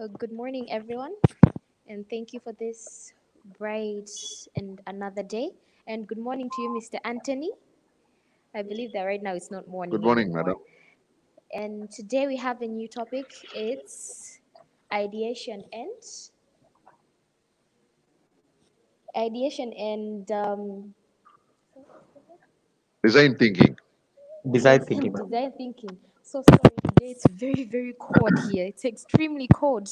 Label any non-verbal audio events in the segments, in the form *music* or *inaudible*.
Uh, good morning, everyone, and thank you for this bright and another day. And good morning to you, Mr. Anthony. I believe that right now it's not morning. Good morning, anymore. madam. And today we have a new topic. It's ideation and ideation and um, Design thinking. Design thinking. design thinking. So sorry, today it's very very cold here. It's extremely cold.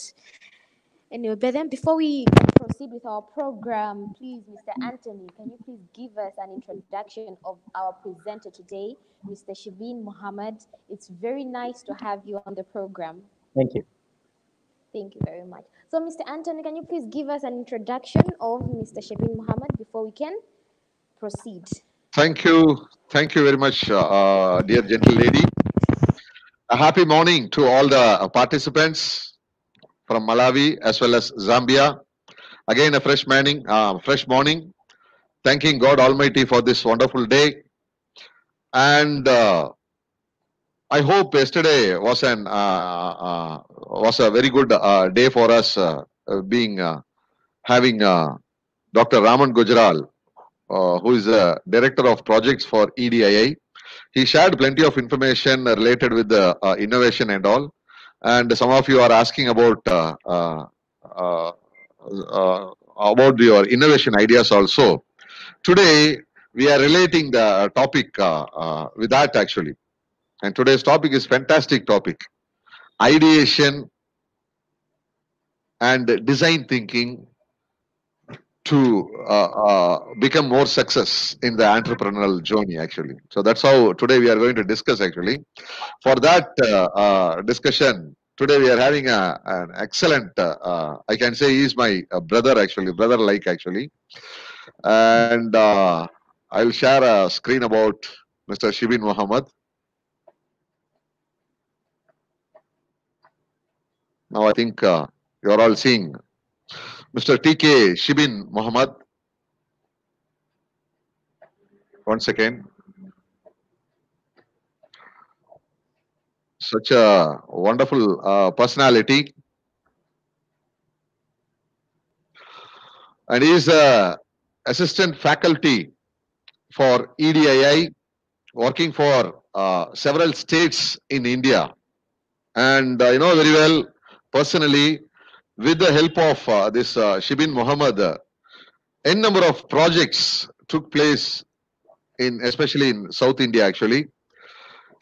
Anyway, but then before we proceed with our program, please, Mr. Anthony, can you please give us an introduction of our presenter today, Mr. Shabin Muhammad? It's very nice to have you on the program. Thank you. Thank you very much. So, Mr. Anthony, can you please give us an introduction of Mr. Shabin Muhammad before we can proceed? Thank you. Thank you very much, uh, uh, dear gentle lady. A happy morning to all the participants from Malawi as well as Zambia. Again, a fresh morning, uh, fresh morning. Thanking God Almighty for this wonderful day. And uh, I hope yesterday was an uh, uh, was a very good uh, day for us, uh, being having Dr. Raman Gujral, who is the director of projects for E EDII. He shared plenty of information related with the uh, innovation and all. And some of you are asking about uh, uh, about your innovation ideas also. Today we are relating the topic uh, uh, with that actually. And today's topic is fantastic topic: ideation and design thinking to uh, uh, become more success in the entrepreneurial journey actually. So that's how today we are going to discuss actually. For that uh, discussion today we are having a, an excellent uh, uh, i can say he is my uh, brother actually brother like actually. And i'll share a screen about mr shibin muhammad now i think you are all seeing Mr. TK Shibin Muhammad. One second. Such a wonderful uh, personality. And he is a assistant faculty for EDII, working for uh, several states in India. And uh, you know very well, personally, with the help of uh, this uh, Shibin Muhammad, uh, n number of projects took place in, especially in South India. Actually,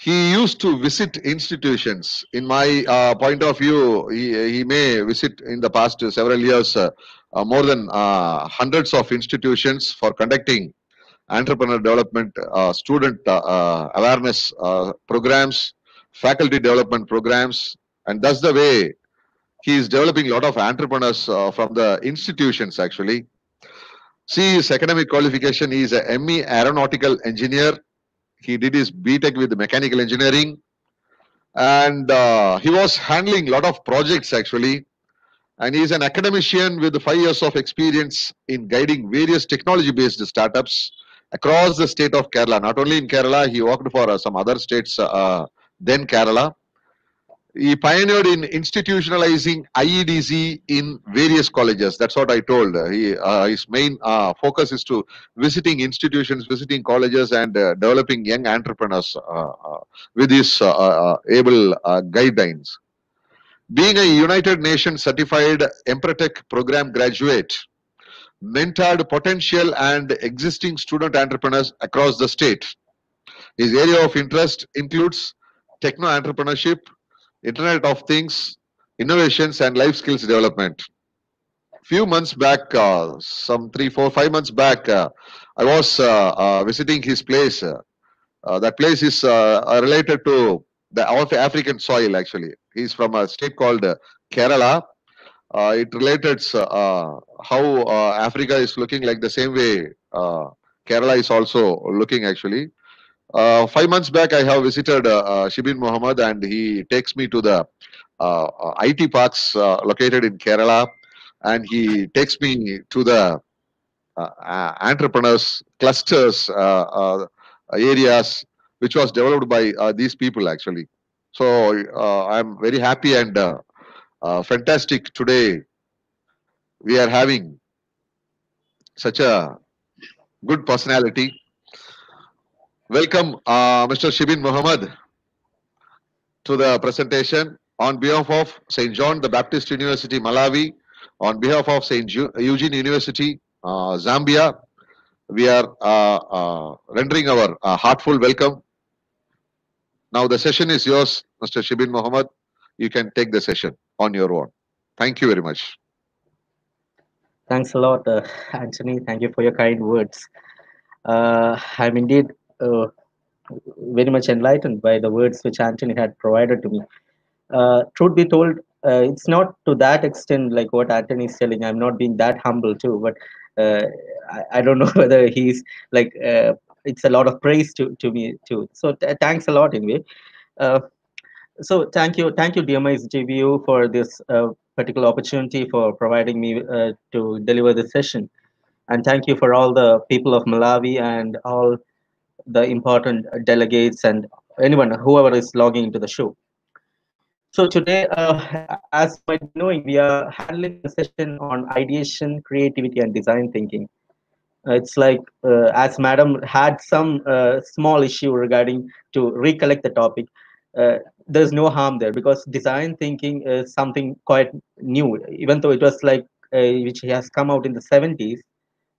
he used to visit institutions. In my uh, point of view, he, he may visit in the past several years uh, uh, more than uh, hundreds of institutions for conducting entrepreneur development, student awareness programs, faculty development programs, and that's the way he is developing a lot of entrepreneurs uh, from the institutions actually. See his academic qualification. He is a ME aeronautical engineer. He did his BTech with mechanical engineering, and uh, he was handling a lot of projects actually. And he is an academician with five years of experience in guiding various technology-based startups across the state of Kerala. Not only in Kerala, he worked for uh, some other states uh, than Kerala. He pioneered in institutionalizing IEDC in various colleges. That's what I told. Uh, He, uh, his main uh, focus is to visiting institutions, visiting colleges, and uh, developing young entrepreneurs uh, uh, with his able guidelines. Being a United Nations certified Empretec program graduate, mentored potential and existing student entrepreneurs across the state. His area of interest includes techno entrepreneurship, Internet of Things, innovations, and life skills development. Few months back, uh, some three, four, five months back, uh, I was uh, uh, visiting his place. Uh, uh, that place is related to the Af- African soil, actually. He's from a state called Kerala. It relates uh, how Africa is looking like the same way Kerala is also looking, actually. Uh, five months back, I have visited uh, uh, Shibin Muhammad, and he takes me to the uh, uh, IT parks uh, located in Kerala, and he takes me to the entrepreneurs clusters areas which was developed by these people actually. So I'm very happy and fantastic today. We are having such a good personality. Welcome, uh, Mr. Shibin Muhammad, to the presentation on behalf of St. John the Baptist University, Malawi, on behalf of St. Eugene University, uh, Zambia. We are uh, uh, rendering our uh, heartful welcome. Now the session is yours, Mr. Shibin Muhammad. You can take the session on your own. Thank you very much. Thanks a lot, uh, Anthony. Thank you for your kind words. Uh, I'm indeed uh, very much enlightened by the words which Anthony had provided to me. Uh, truth be told, uh, it's not to that extent like what Anthony is telling. I'm not being that humble too, but uh, I, I, don't *laughs* know whether he's like it's a lot of praise to, to me too. So thanks a lot anyway. so thank you, thank you, DMI SJBU for this particular opportunity for providing me uh, to deliver this session. And thank you for all the people of Malawi and all the important delegates and anyone, whoever is logging into the show. So today, uh, as might knowing, we are handling a session on ideation, creativity, and design thinking. It's like, uh, as Madam had some uh, small issue regarding to recollect the topic, uh, there's no harm there because design thinking is something quite new even though it was like uh, which has come out in the 70s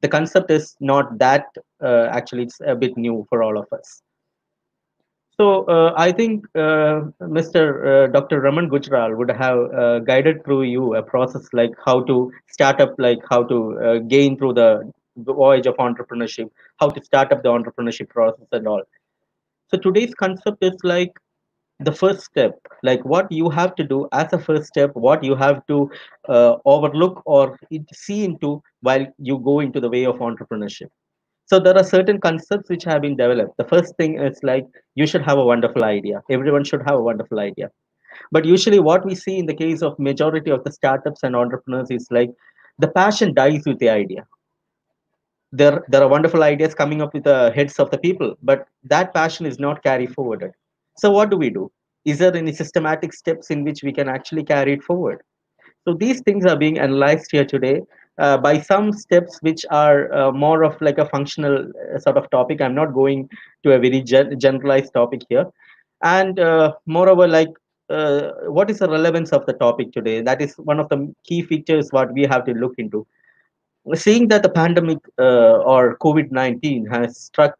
the concept is not that uh, actually it's a bit new for all of us. So uh, i think uh, mr uh, dr raman gujral would have uh, guided through you a process like how to start up like how to gain through the voyage of entrepreneurship how to start up the entrepreneurship process and all. So today's concept is like the first step like what you have to do as a first step what you have to uh, overlook or see into while you go into the way of entrepreneurship. So there are certain concepts which have been developed. The first thing is like you should have a wonderful idea. Everyone should have a wonderful idea. But usually what we see in the case of majority of the startups and entrepreneurs is like the passion dies with the idea. There there are wonderful ideas coming up with the heads of the people but that passion is not carried forwarded so what do we do? Is there any systematic steps in which we can actually carry it forward? So these things are being analyzed here today uh, by some steps which are uh, more of like a functional uh, sort of topic. I'm not going to a very gen generalized topic here. And uh, moreover, like uh, what is the relevance of the topic today? That is one of the key features what we have to look into. Seeing that the pandemic uh, or COVID-19 has struck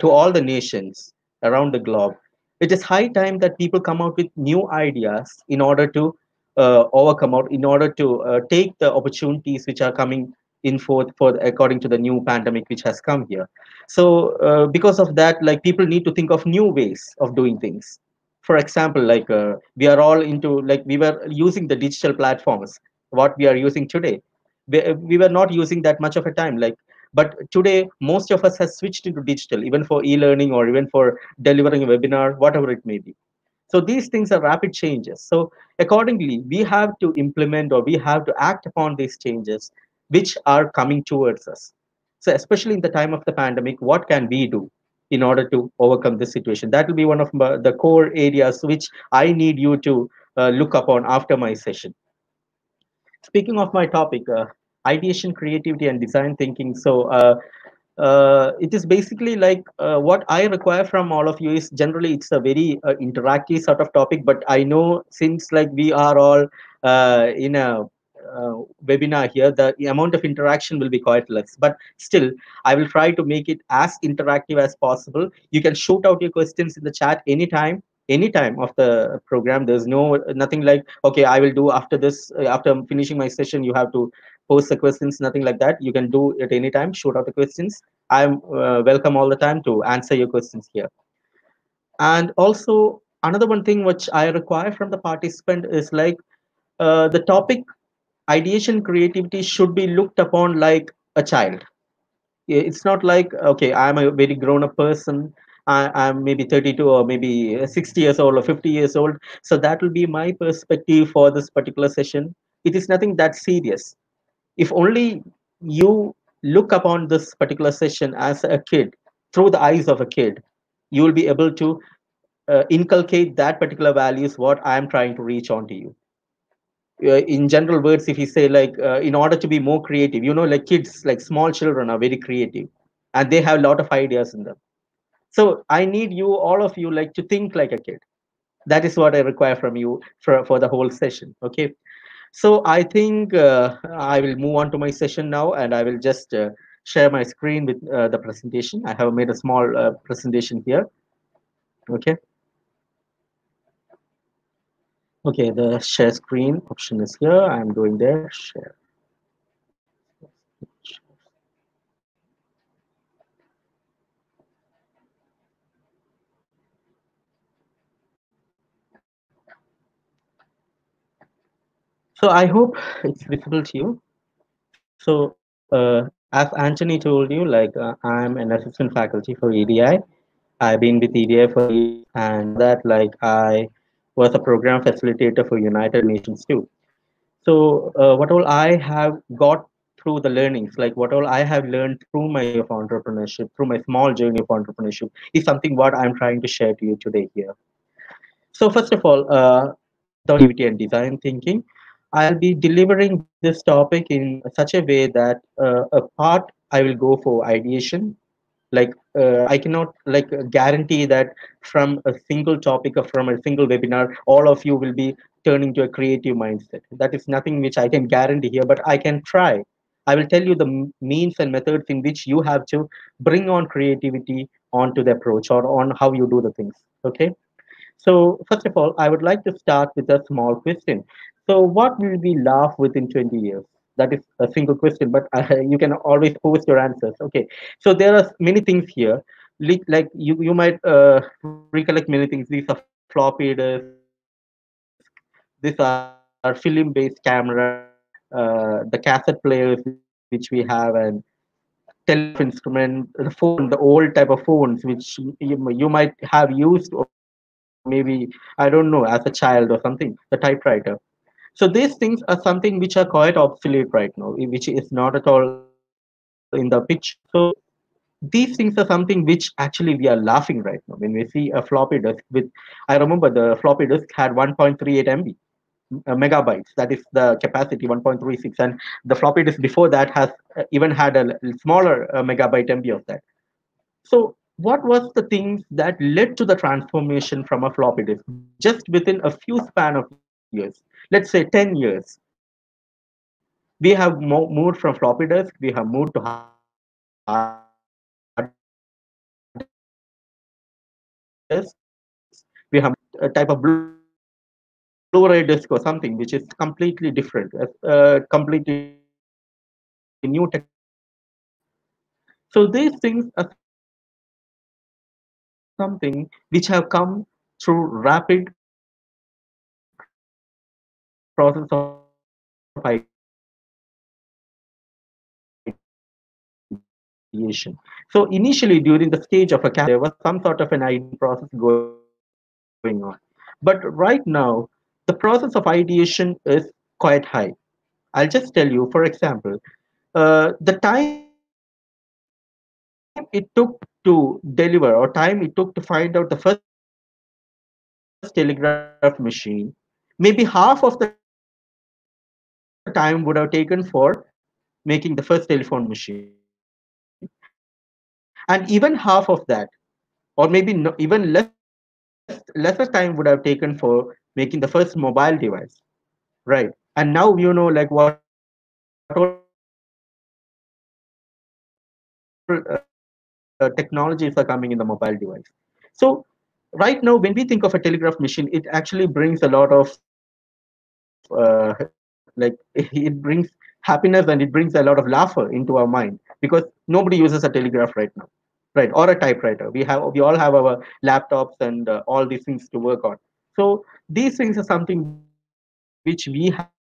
to all the nations around the globe, it is high time that people come out with new ideas in order to uh, overcome out in order to uh, take the opportunities which are coming in for, for according to the new pandemic which has come here. So uh, because of that like people need to think of new ways of doing things. For example like uh, we are all into like we were using the digital platforms what we are using today. We, we were not using that much of a time like but today, most of us has switched into digital, even for e-learning or even for delivering a webinar, whatever it may be. So these things are rapid changes. So accordingly, we have to implement or we have to act upon these changes which are coming towards us. So especially in the time of the pandemic, what can we do in order to overcome this situation? That will be one of the core areas which I need you to uh, look upon after my session. Speaking of my topic, uh, ideation, creativity, and design thinking. So uh, uh, it is basically like uh, what I require from all of you is generally it's a very interactive sort of topic. But I know since like we are all in a uh, webinar here, the amount of interaction will be quite less. But still, I will try to make it as interactive as possible. You can shoot out your questions in the chat anytime any time of the program there's no nothing like okay i will do after this after finishing my session you have to post the questions, nothing like that. You can do it anytime, shoot out the questions. I'm uh, welcome all the time to answer your questions here. And also another one thing which I require from the participant is like uh, the topic ideation creativity should be looked upon like a child. It's not like, okay, I'm a very grown up person. I, am maybe 32 or maybe 60 years old or 50 years old. So that will be my perspective for this particular session. It is nothing that serious if only you look upon this particular session as a kid through the eyes of a kid you will be able to uh, inculcate that particular values what i am trying to reach on to you. Uh, in general words if you say like uh, in order to be more creative you know like kids like small children are very creative and they have a lot of ideas in them. So i need you all of you like to think like a kid. That is what i require from you for, for the whole session okay so i think uh, i will move on to my session now and i will just uh, share my screen with uh, the presentation. I have made a small uh, presentation here. Okay. Okay the share screen option is here. I'm doing there share So I hope it's visible to you. So uh, as Anthony told you, like uh, I'm an assistant faculty for EDI. I've been with EDI for years, and that like I was a program facilitator for United Nations too. So uh, what all I have got through the learnings, like what all I have learned through my entrepreneurship, through my small journey of entrepreneurship, is something what I'm trying to share to you today here. So first of all, uh, activity and design thinking. I'll be delivering this topic in such a way that uh, a part I will go for ideation. Like uh, I cannot like guarantee that from a single topic or from a single webinar, all of you will be turning to a creative mindset. That is nothing which I can guarantee here, but I can try. I will tell you the means and methods in which you have to bring on creativity onto the approach or on how you do the things. Okay. So first of all, I would like to start with a small question. So what will we laugh within 20 years? That is a single question, but uh, *laughs* you can always post your answers. Okay. So there are many things here. Like, you, you might uh, recollect many things. These are floppy disks. These are film-based camera, uh, the cassette players which we have, and telephone instrument, the phone, the old type of phones which you, you might have used maybe I don't know as a child or something, the typewriter. So these things are something which are quite obsolete right now, which is not at all in the picture. So these things are something which actually we are laughing right now when we see a floppy disk with. I remember the floppy disk had 1.38 MB. Uh, megabytes that is the capacity 1.36 and the floppy disk before that has uh, even had a smaller uh, megabyte mb of that so what was the things that led to the transformation from a floppy disk? Just within a few span of years let's say 10 years we have mo moved from floppy disk we have moved to hard disk. We have a type of blu-ray disk or something which is completely different uh, completely new tech. So these things are something which have come through rapid process of ideation. So initially during the stage of a camp, there was some sort of an ideation process going on. But right now, the process of ideation is quite high. I'll just tell you, for example, uh, the time it took to deliver or time it took to find out the first telegraph machine, maybe half of the time would have taken for making the first telephone machine. And even half of that, or maybe no, even less lesser time would have taken for making the first mobile device. Right. And now you know like what uh, technologies are coming in the mobile device. So right now, when we think of a telegraph machine, it actually brings a lot of uh, like *laughs* it brings happiness and it brings a lot of laughter into our mind because nobody uses a telegraph right now right? Or a typewriter. We have we all have our laptops and uh, all these things to work on. So these things are something which we have to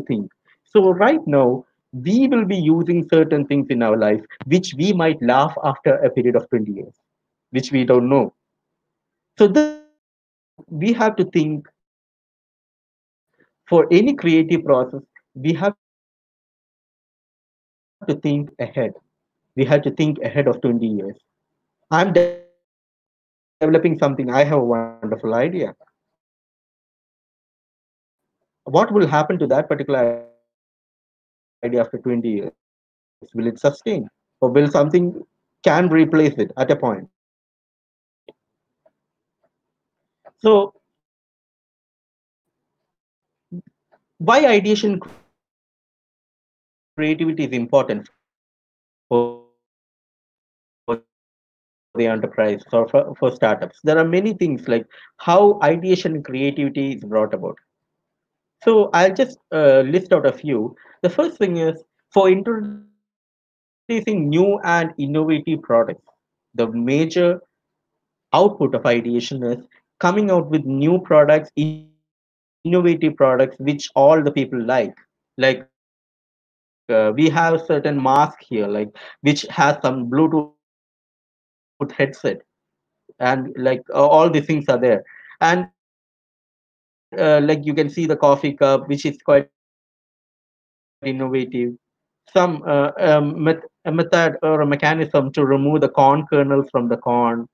think. So right now we will be using certain things in our life which we might laugh after a period of 20 years which we don't know. So we have to think for any creative process we have to think ahead. We have to think ahead of 20 years. I'm de developing something. I have a wonderful idea. What will happen to that particular will it sustain? Or will something can replace it at a point? So why ideation creativity is important for the enterprise or for, for startups? There are many things like how ideation creativity is brought about so i'll just uh, list out a few. The first thing is for introducing new and innovative products the major output of ideation is coming out with new products innovative products which all the people like. Like uh, we have certain mask here like which has some bluetooth headset. And like uh, all these things are there. And uh, like you can see the coffee cup which is quite innovative. Some uh, um, met- a method or a mechanism to remove the corn kernels from the corn.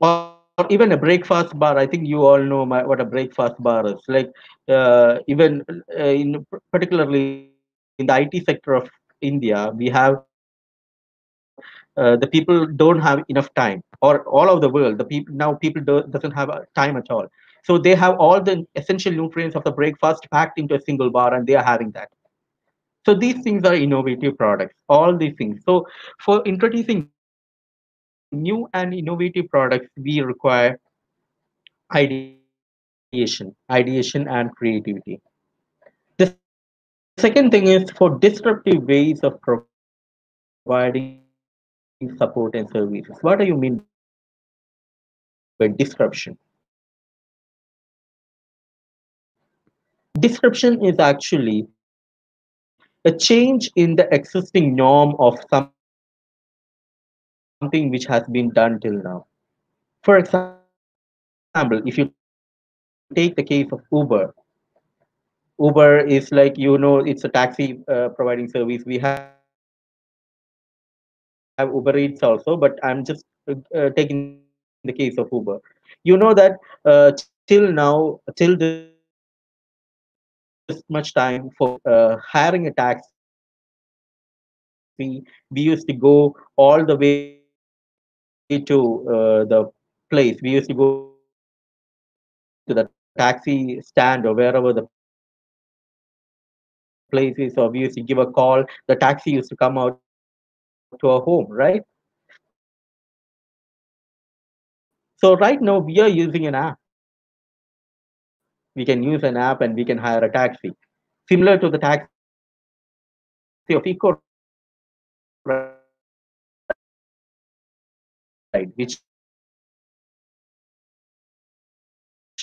Or even a breakfast bar i think you all know my, what a breakfast bar is. Like uh, even uh, in particularly in the it sector of india we have uh, the people don't have enough time or all over the world the people now people do, doesn't have uh, time at all. So they have all the essential nutrients of the breakfast packed into a single bar and they are having that. So these things are innovative products all these things. So for introducing new and innovative products we require ideation ideation and creativity. The second thing is for disruptive ways of providing support and services. What do you mean by disruption? Disruption is actually a change in the existing norm of something which has been done till now. For example if you take the case of uber uber is like you know it's a taxi uh, providing service. We have know that uh, till now till this much time for uh, hiring a taxi uh, providing service we used to go all the way to uh, the place we used to go all the way to uh, the place. We used to go to the taxi stand or wherever the place is or we used to give a call. The taxi used to come out to our home right? So right now we are using an app. We can use an app and we can hire a taxi. Similar to the taxi of eco right, which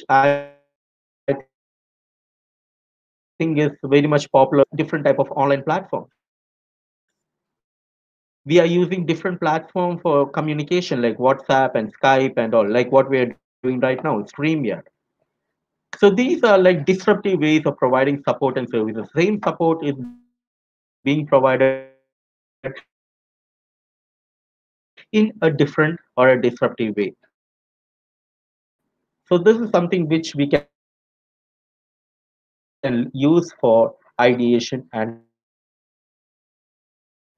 I think is very much popular different type of online platforms. We are using different platform for communication like WhatsApp and Skype and all, like what we are doing right now, StreamYard. So these are like disruptive ways of providing support and service the Same support is being provided in a different or a disruptive way. So this is something which we can use for ideation and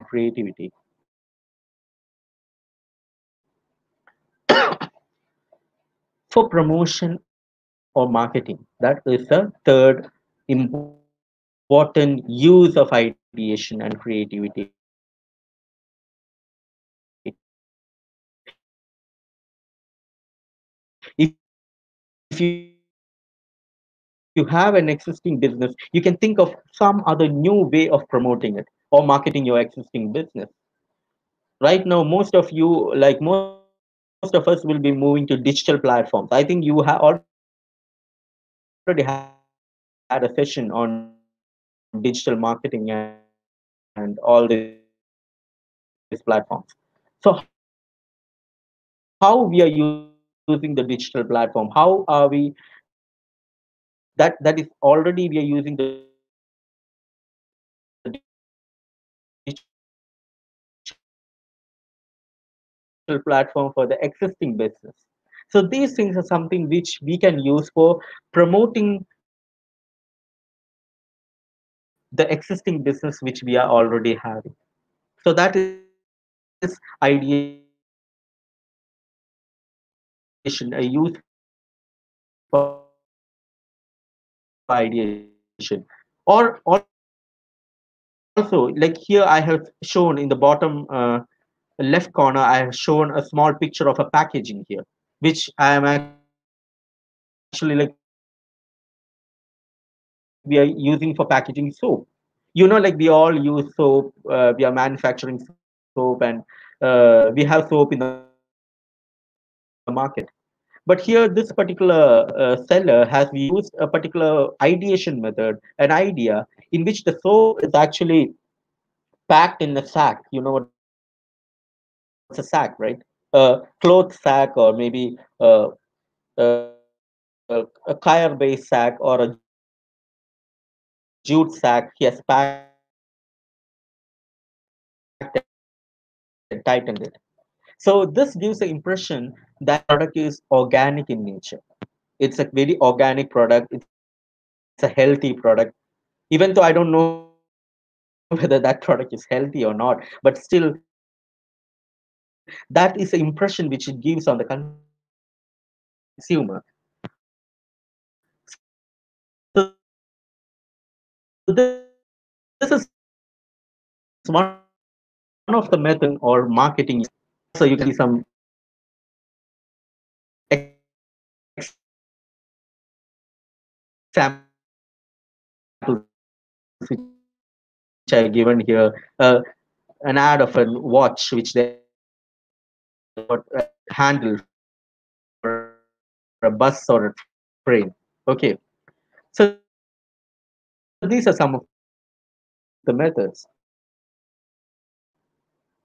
creativity. For promotion or marketing, that is the third important use of ideation and creativity. If you have an existing business, you can think of some other new way of promoting it or marketing your existing business. Right now, most of you, like most of us, will be moving to digital platforms. I think you have already had a session on digital marketing and all these platforms. So, how we are using the digital platform? How are we that that is already we are using the platform for the existing business. So these things are something which we can use for promoting the existing business which we are already having. So that is ideation, a use for ideation. Or also, like here I have shown in the bottom uh, left corner, I have shown a small picture of a packaging here, which I am actually like we are using for packaging soap. You know, like we all use soap, uh, we are manufacturing soap, and uh, we have soap in the market. But here, this particular uh, seller has used a particular ideation method, an idea in which the soap is actually packed in a sack. You know what it's a sack, right? A cloth sack, or maybe a, a, a kaya-based sack, or a jute sack. He has packed and tightened it. So this gives the impression that product is organic in nature. It's a very organic product. It's a healthy product. Even though I don't know *laughs* whether that product is healthy or not, but still that is the impression which it gives on the consumer. So this, is one of the method or marketing. So you can see some examples which are given here. Uh, an ad of a watch which they got a handle a bus or a train. Okay, so these are some of the methods.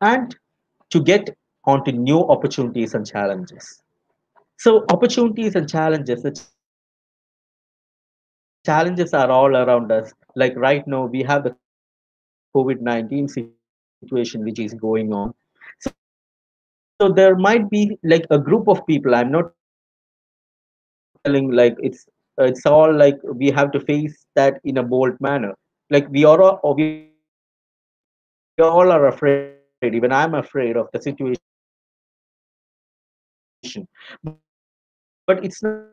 And to get onto new opportunities and challenges. So opportunities and challenges, challenges are all around us. Like right now, we have the COVID-19 situation which is going on. So, there might be like a group of people. I'm not telling like it's it's all like we have to face that in a bold manner. Like we are all we all are afraid. Even I'm afraid of the situation. But it's not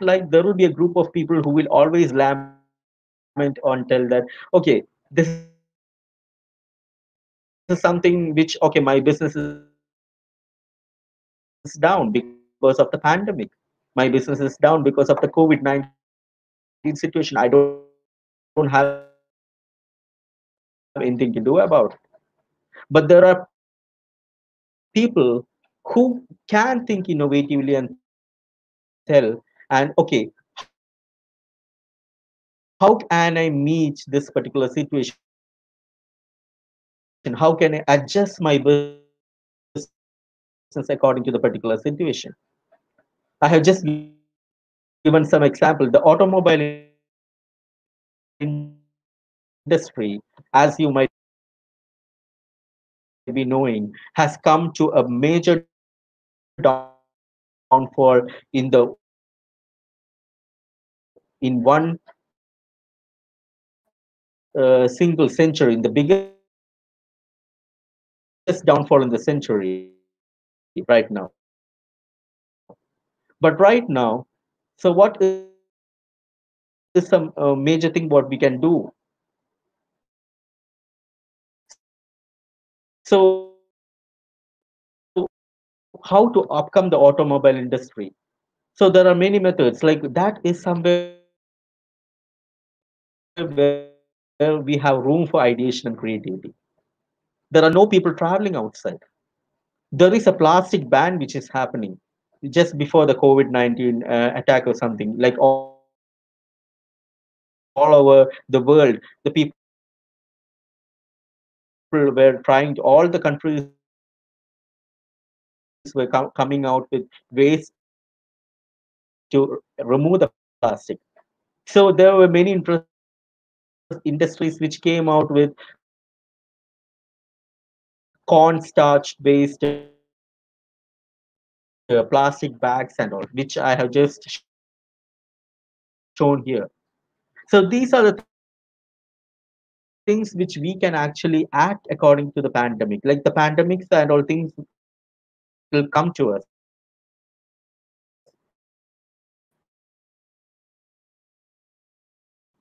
like there will be a group of people who will always lament on tell that okay this is something which okay my business is down because of the pandemic. My business is down because of the covid-19 situation. I don't, don't have anything to do about but there are people who can think innovatively and tell and okay how can i meet this particular situation how can i adjust my business according to the particular situation? I have just given some example. The automobile industry as you might be knowing has come to a major downfall in the in one uh, single century, in the biggest downfall in the century right now. But right now, so what is, is some uh, major thing what we can do? So how to upcome the automobile industry? So there are many methods like that is somewhere where we have room for ideation and creativity. There are no people traveling outside. There is a plastic ban which is happening just before the COVID 19 uh, attack or something. Like all, all over the world, the people were trying, to, all the countries were com coming out with ways to remove the plastic. So there were many industries which came out with cornstarch based uh, plastic bags and all, which I have just shown here. So these are the things which we can actually act according to the pandemic. Like the pandemics and all things will come to us.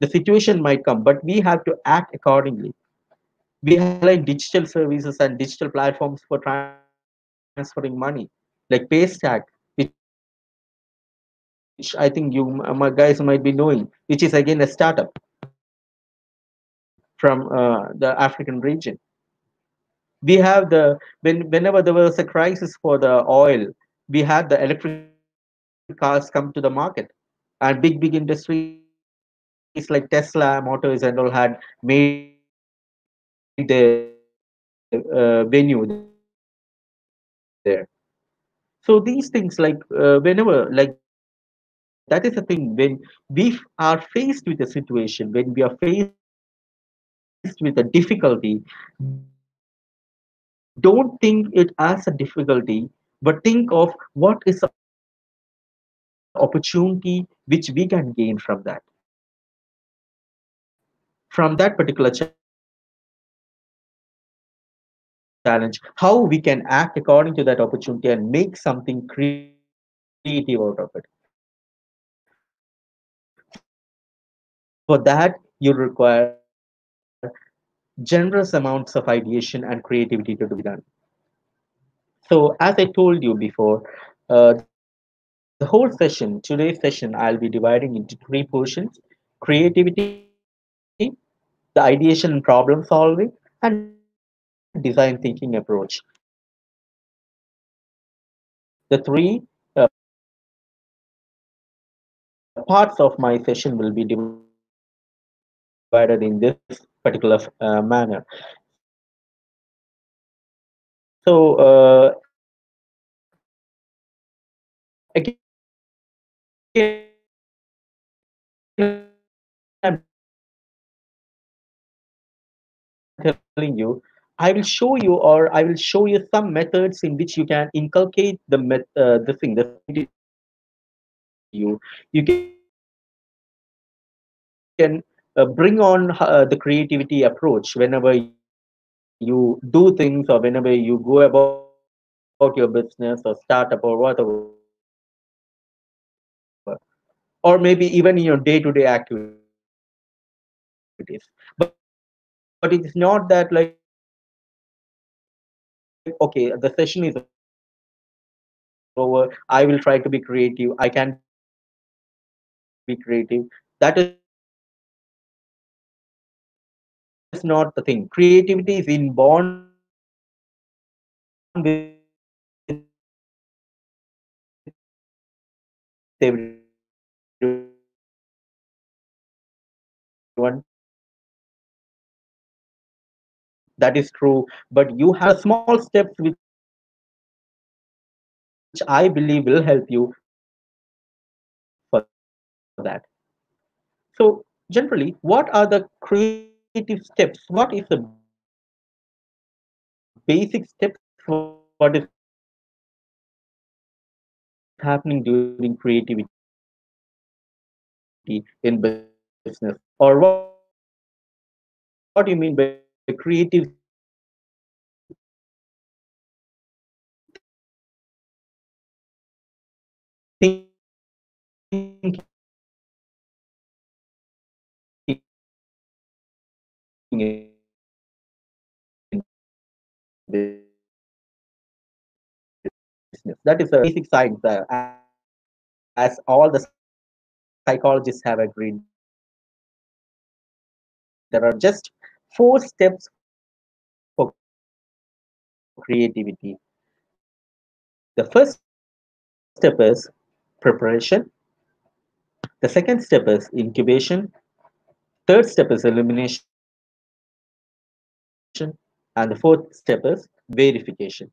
The situation might come, but we have to act accordingly. We have like digital services and digital platforms for transferring money, like Paystack, which I think you my guys might be knowing, which is again a startup from uh, the African region. We have the when whenever there was a crisis for the oil, we had the electric cars come to the market, and big big industries like Tesla Motors and all had made the uh, venue there. So these things like uh, whenever like that is the thing when we are faced with a situation when we are faced with a difficulty don't think it as a difficulty but think of what is the opportunity which we can gain from that from that particular challenge how we can act according to that opportunity and make something creative out of it for that you require generous amounts of ideation and creativity to be done. So as I told you before, uh, the whole session, today's session, I'll be dividing into three portions, creativity, the ideation and problem solving, and design thinking approach. The three uh, parts of my session will be divided in this particular uh, manner. So uh, again, I'm telling you, I will show you, or I will show you some methods in which you can inculcate the met, uh, the thing, the you you can, can uh, bring on uh, the creativity approach whenever you do things or whenever you go about, about your business or startup or whatever. Or maybe even in your day-to-day activities. But, but it's not that like okay the session is over. I will try to be creative. I can be creative. That is not the thing. Creativity is inborn everyone that is true. But you have small steps which i believe will help you for that. So generally what are the creative steps? What is the basic steps? For what is happening during creativity in business? Or what, what do you mean by creative thinking. That is a basic science, uh, as all the psychologists have agreed. There are just four steps for creativity. The first step is preparation. The second step is incubation. Third step is elimination. And the fourth step is verification.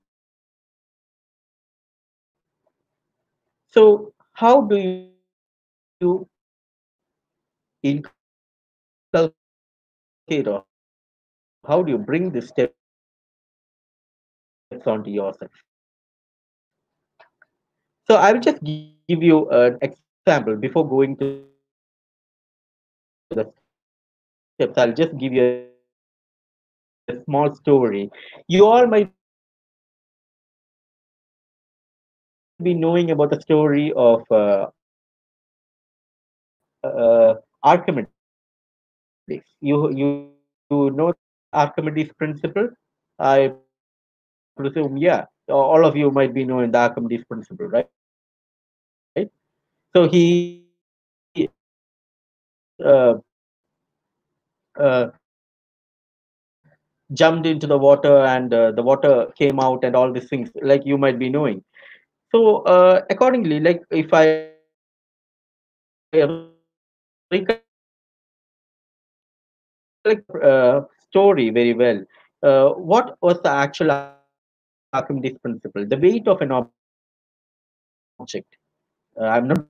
So how do you inculcate or how do you bring this step onto yourself. So I will just give you an example before going to the steps. I'll just give you a small story. You all might be knowing about the story of uh, uh, Archimedes. You you you know Archimedes principle? I presume, yeah. All of you might be knowing the Archimedes principle, right? Right. So he uh, uh, jumped into the water and uh, the water came out and all these things, like you might be knowing. So uh, accordingly, like if I recollect uh, story very well, uh, what was the actual Archimedes principle? The weight of an object. Uh, I'm not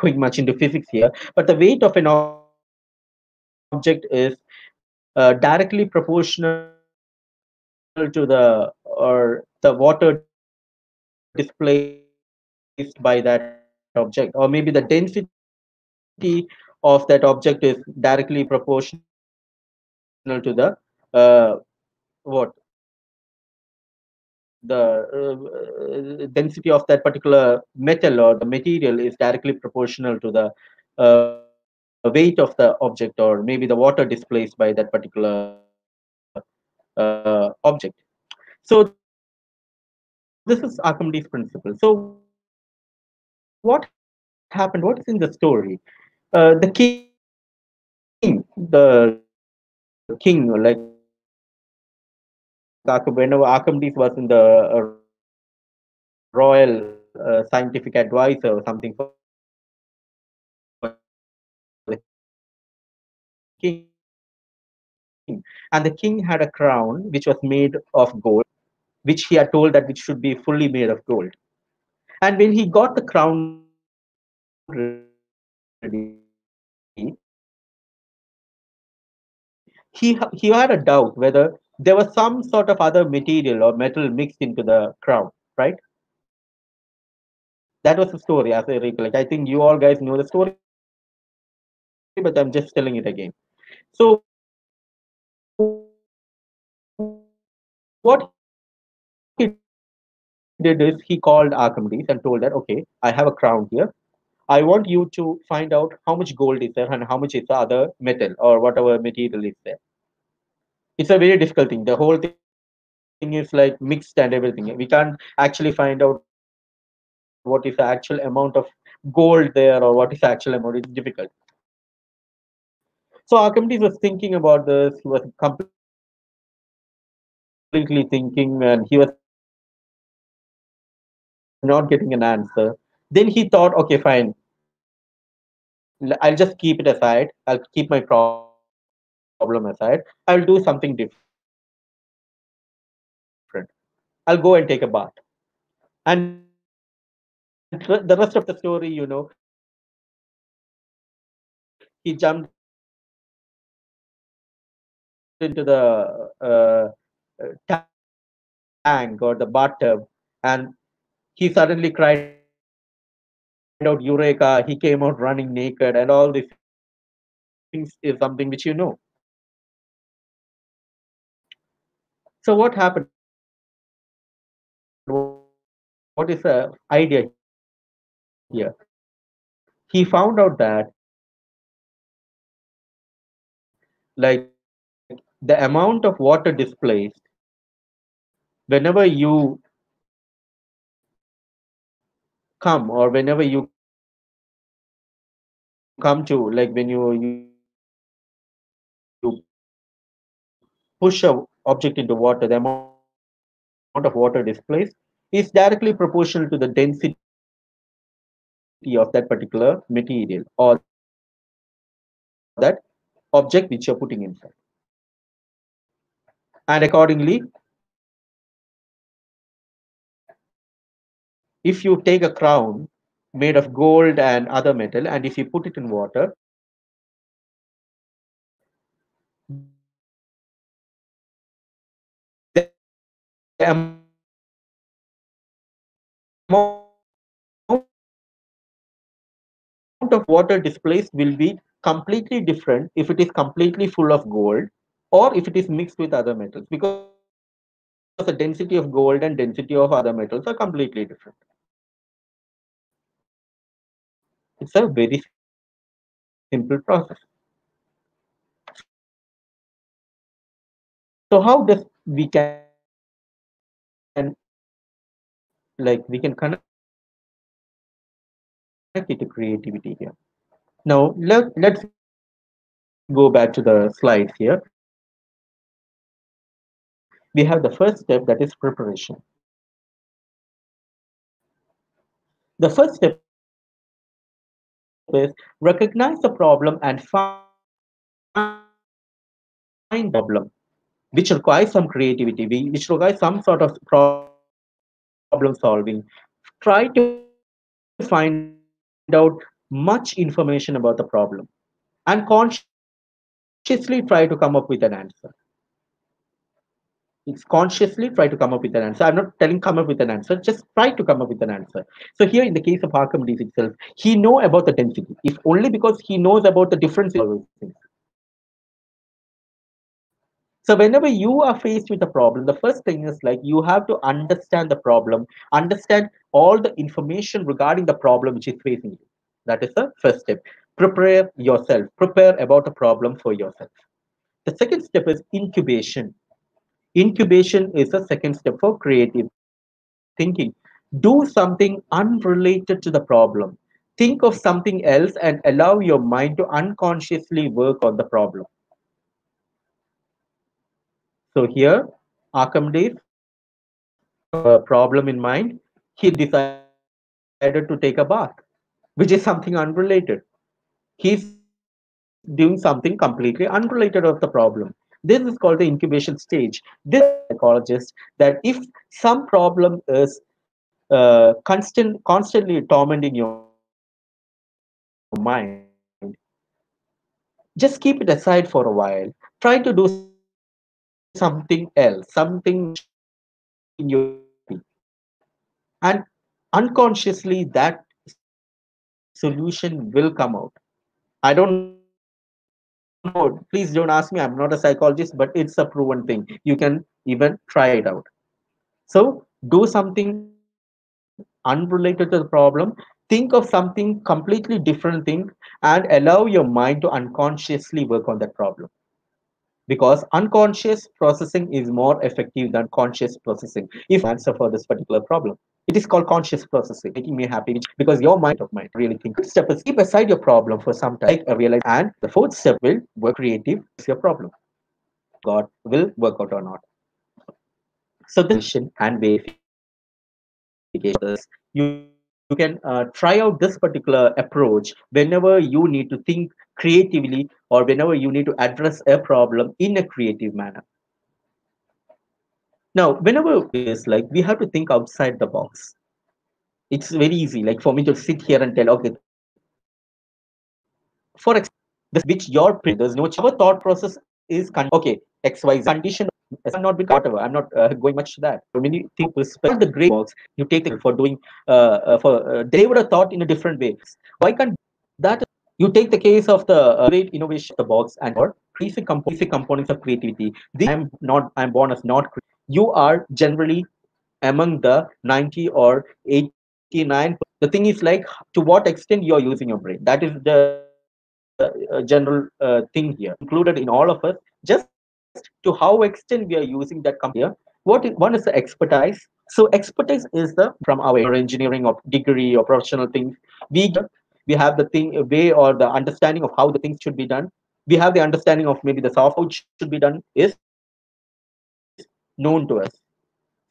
going much into physics here, but the weight of an object is uh, directly proportional to the or the water displaced by that object, or maybe the density of that object is directly proportional to the uh, what the uh, density of that particular metal or the material is directly proportional to the uh, weight of the object or maybe the water displaced by that particular uh, object. So this is Archimedes principle. So what happened? What is in the story? Uh, the king, the king, like whenever Archimedes was in the uh, royal uh, scientific advisor or something for the king, and the king had a crown which was made of gold, which he had told that it should be fully made of gold. And when he got the crown ready, he he had a doubt whether there was some sort of other material or metal mixed into the crown, right? That was the story as I recollect. I think you all guys know the story, but I'm just telling it again. So what he did is he called Archimedes and told that, okay, I have a crown here. I want you to find out how much gold is there and how much is the other metal or whatever material is there. It's a very difficult thing. The whole thing is like mixed and everything. We can't actually find out what is the actual amount of gold there or what is the actual amount. It's difficult. So Archimedes was thinking about this. He was completely thinking and he was not getting an answer. Then he thought, okay, fine. I'll just keep it aside. I'll keep my problem aside. I'll do something different. I'll go and take a bath. And the rest of the story, you know, he jumped into the uh, tank or the bathtub and he suddenly cried out eureka he came out running naked and all these things is something which you know. So what happened? What is the idea here? He found out that like the amount of water displaced whenever you come or whenever you come to like when you, you, you push a object into water the amount of water displaced is directly proportional to the density of that particular material or that object which you're putting inside and accordingly if you take a crown made of gold and other metal and if you put it in water the amount of water displaced will be completely different if it is completely full of gold or if it is mixed with other metals because the density of gold and density of other metals are completely different. It's a very simple process. So how does we can and like we can connect it to creativity here. Now let let's go back to the slides here. We have the first step that is preparation. The first step is recognize the problem and find problem which requires some creativity, which requires some sort of problem solving. Try to find out much information about the problem and consciously try to come up with an answer. It's consciously try to come up with an answer. I'm not telling come up with an answer, just try to come up with an answer. So here in the case of Archimedes itself, he know about the density. If only because he knows about the difference in. So whenever you are faced with a problem, the first thing is like you have to understand the problem, understand all the information regarding the problem which is facing you. That is the first step. Prepare yourself. Prepare about the problem for yourself. The second step is incubation. Incubation is the second step for creative thinking. Do something unrelated to the problem. Think of something else and allow your mind to unconsciously work on the problem. So here, Archimedes, a problem in mind, he decided to take a bath, which is something unrelated. He's doing something completely unrelated of the problem. This is called the incubation stage. This psychologist that if some problem is uh, constant, constantly tormenting your mind, just keep it aside for a while. Try to do something else, something in your and unconsciously that solution will come out. I don't know. Please don't ask me. I'm not a psychologist, but it's a proven thing. You can even try it out. So do something unrelated to the problem. Think of something completely different thing and allow your mind to unconsciously work on that problem because unconscious processing is more effective than conscious processing if answer for this particular problem it is called conscious processing making me happy because your mind of mind really think. Step is keep aside your problem for some time like realize and the fourth step will work creative is your problem. God will work out or not. So the mission and verification you you can uh, try out this particular approach whenever you need to think creatively or whenever you need to address a problem in a creative manner. Now, whenever it's like we have to think outside the box. It's very easy, like for me to sit here and tell, okay, for example, which your there's no our thought process is okay, XY condition I'm not whatever. I'm not uh, going much to that. When you think respect the gray box, you take it for doing uh, uh, for uh, they would have thought in a different way. Why can't that you take the case of the uh, great innovation the box and or basic, comp- basic components of creativity. I'm not. I'm born as not. You are generally among the 90 or 89. The thing is like to what extent you are using your brain. That is the uh, general uh, thing here included in all of us. Just to how extent we are using that computer. What is, one is the expertise. So expertise is the from our engineering or degree or professional things. We we have the thing way or the understanding of how the things should be done we have the understanding of maybe the software should be done is known to us.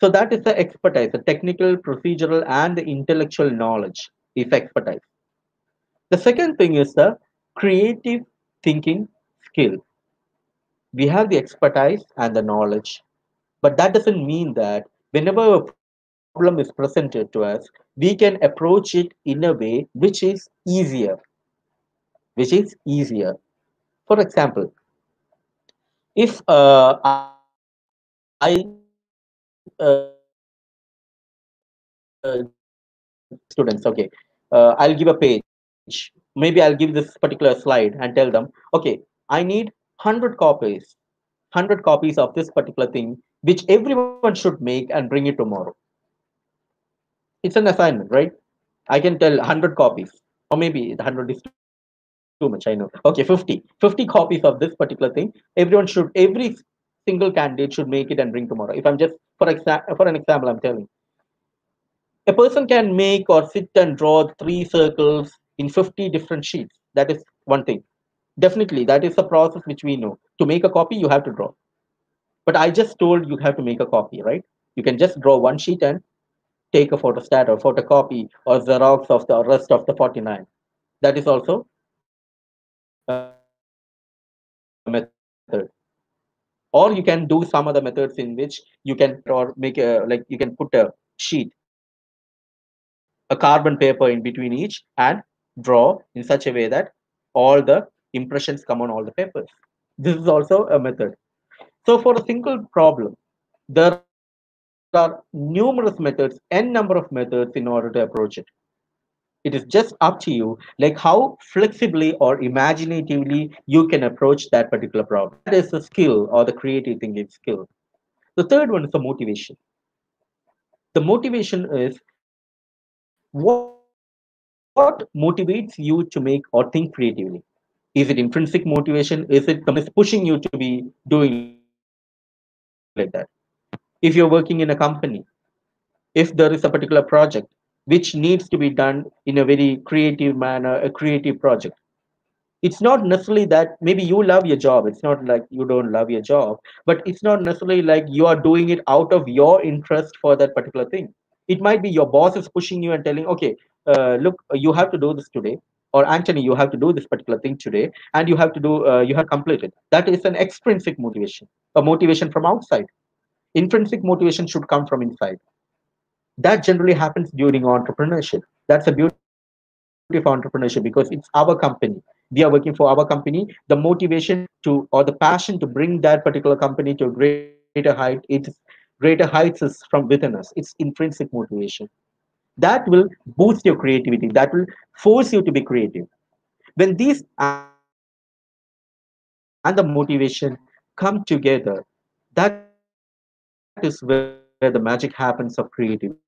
So that is the expertise the technical procedural and the intellectual knowledge is expertise. The second thing is the creative thinking skill. We have the expertise and the knowledge but that doesn't mean that whenever a problem is presented to us we can approach it in a way which is easier which is easier. For example if uh, i uh, students okay. Uh, i'll give a page. Maybe i'll give this particular slide and tell them okay i need 100 copies 100 copies of this particular thing which everyone should make and bring it tomorrow. It's an assignment right? I can tell 100 copies or maybe 100 is too much i know. Okay 50 50 copies of this particular thing. Everyone should every single candidate should make it and bring tomorrow. If i'm just for example for an example i'm telling. A person can make or sit and draw three circles in 50 different sheets. That is one thing. Definitely that is a process which we know. To make a copy you have to draw. But i just told you have to make a copy right? You can just draw one sheet and take a photostat or photocopy or xerox of the rest of the 49 that is also a method or you can do some other methods in which you can or make a like you can put a sheet a carbon paper in between each and draw in such a way that all the impressions come on all the papers. This is also a method. So for a single problem, there are numerous methods, n number of methods in order to approach it. It is just up to you, like how flexibly or imaginatively you can approach that particular problem. That is the skill or the creative thinking skill. The third one is the motivation. The motivation is what, what motivates you to make or think creatively is it intrinsic motivation is it something pushing you to be doing like that if you're working in a company if there is a particular project which needs to be done in a very creative manner a creative project. It's not necessarily that maybe you love your job. It's not like you don't love your job but it's not necessarily like you are doing it out of your interest for that particular thing. It might be your boss is pushing you and telling okay uh, look you have to do this today or anthony you have to do this particular thing today and you have to do uh, you have completed. That is an extrinsic motivation a motivation from outside. Intrinsic motivation should come from inside that generally happens during entrepreneurship. That's a beauty of entrepreneurship because it's our company. We are working for our company. The motivation to or the passion to bring that particular company to a greater height it's greater heights is from within us. It's intrinsic motivation. That will boost your creativity. That will force you to be creative. When these and the motivation come together that is where the magic happens of creativity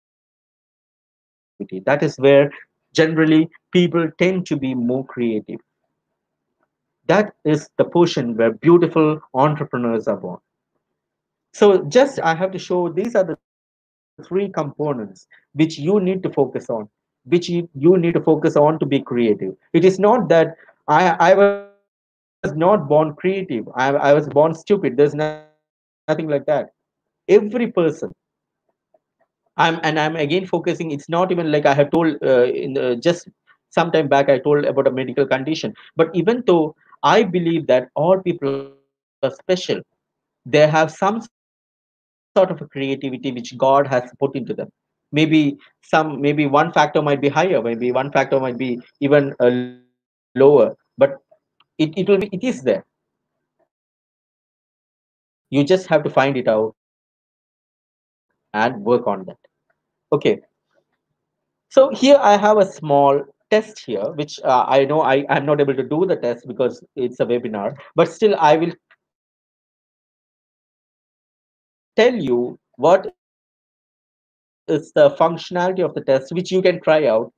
that is where generally people tend to be more creative. That is the portion where beautiful entrepreneurs are born. So just i have to show these are the three components which you need to focus on which you, you need to focus on to be creative. It is not that i i was not born creative. I, I was born stupid. There's no, nothing like that. Every person i'm and i'm again focusing it's not even like i have told uh, in just some time back i told about a medical condition but even though i believe that all people are special they have some sort of a creativity which God has put into them. Maybe some, maybe one factor might be higher, maybe one factor might be even uh, lower, but it, it will be, it is there. You just have to find it out and work on that. Okay. So here I have a small test here, which uh, I know I am not able to do the test because it's a webinar, but still I will tell you what is the functionality of the test which you can try out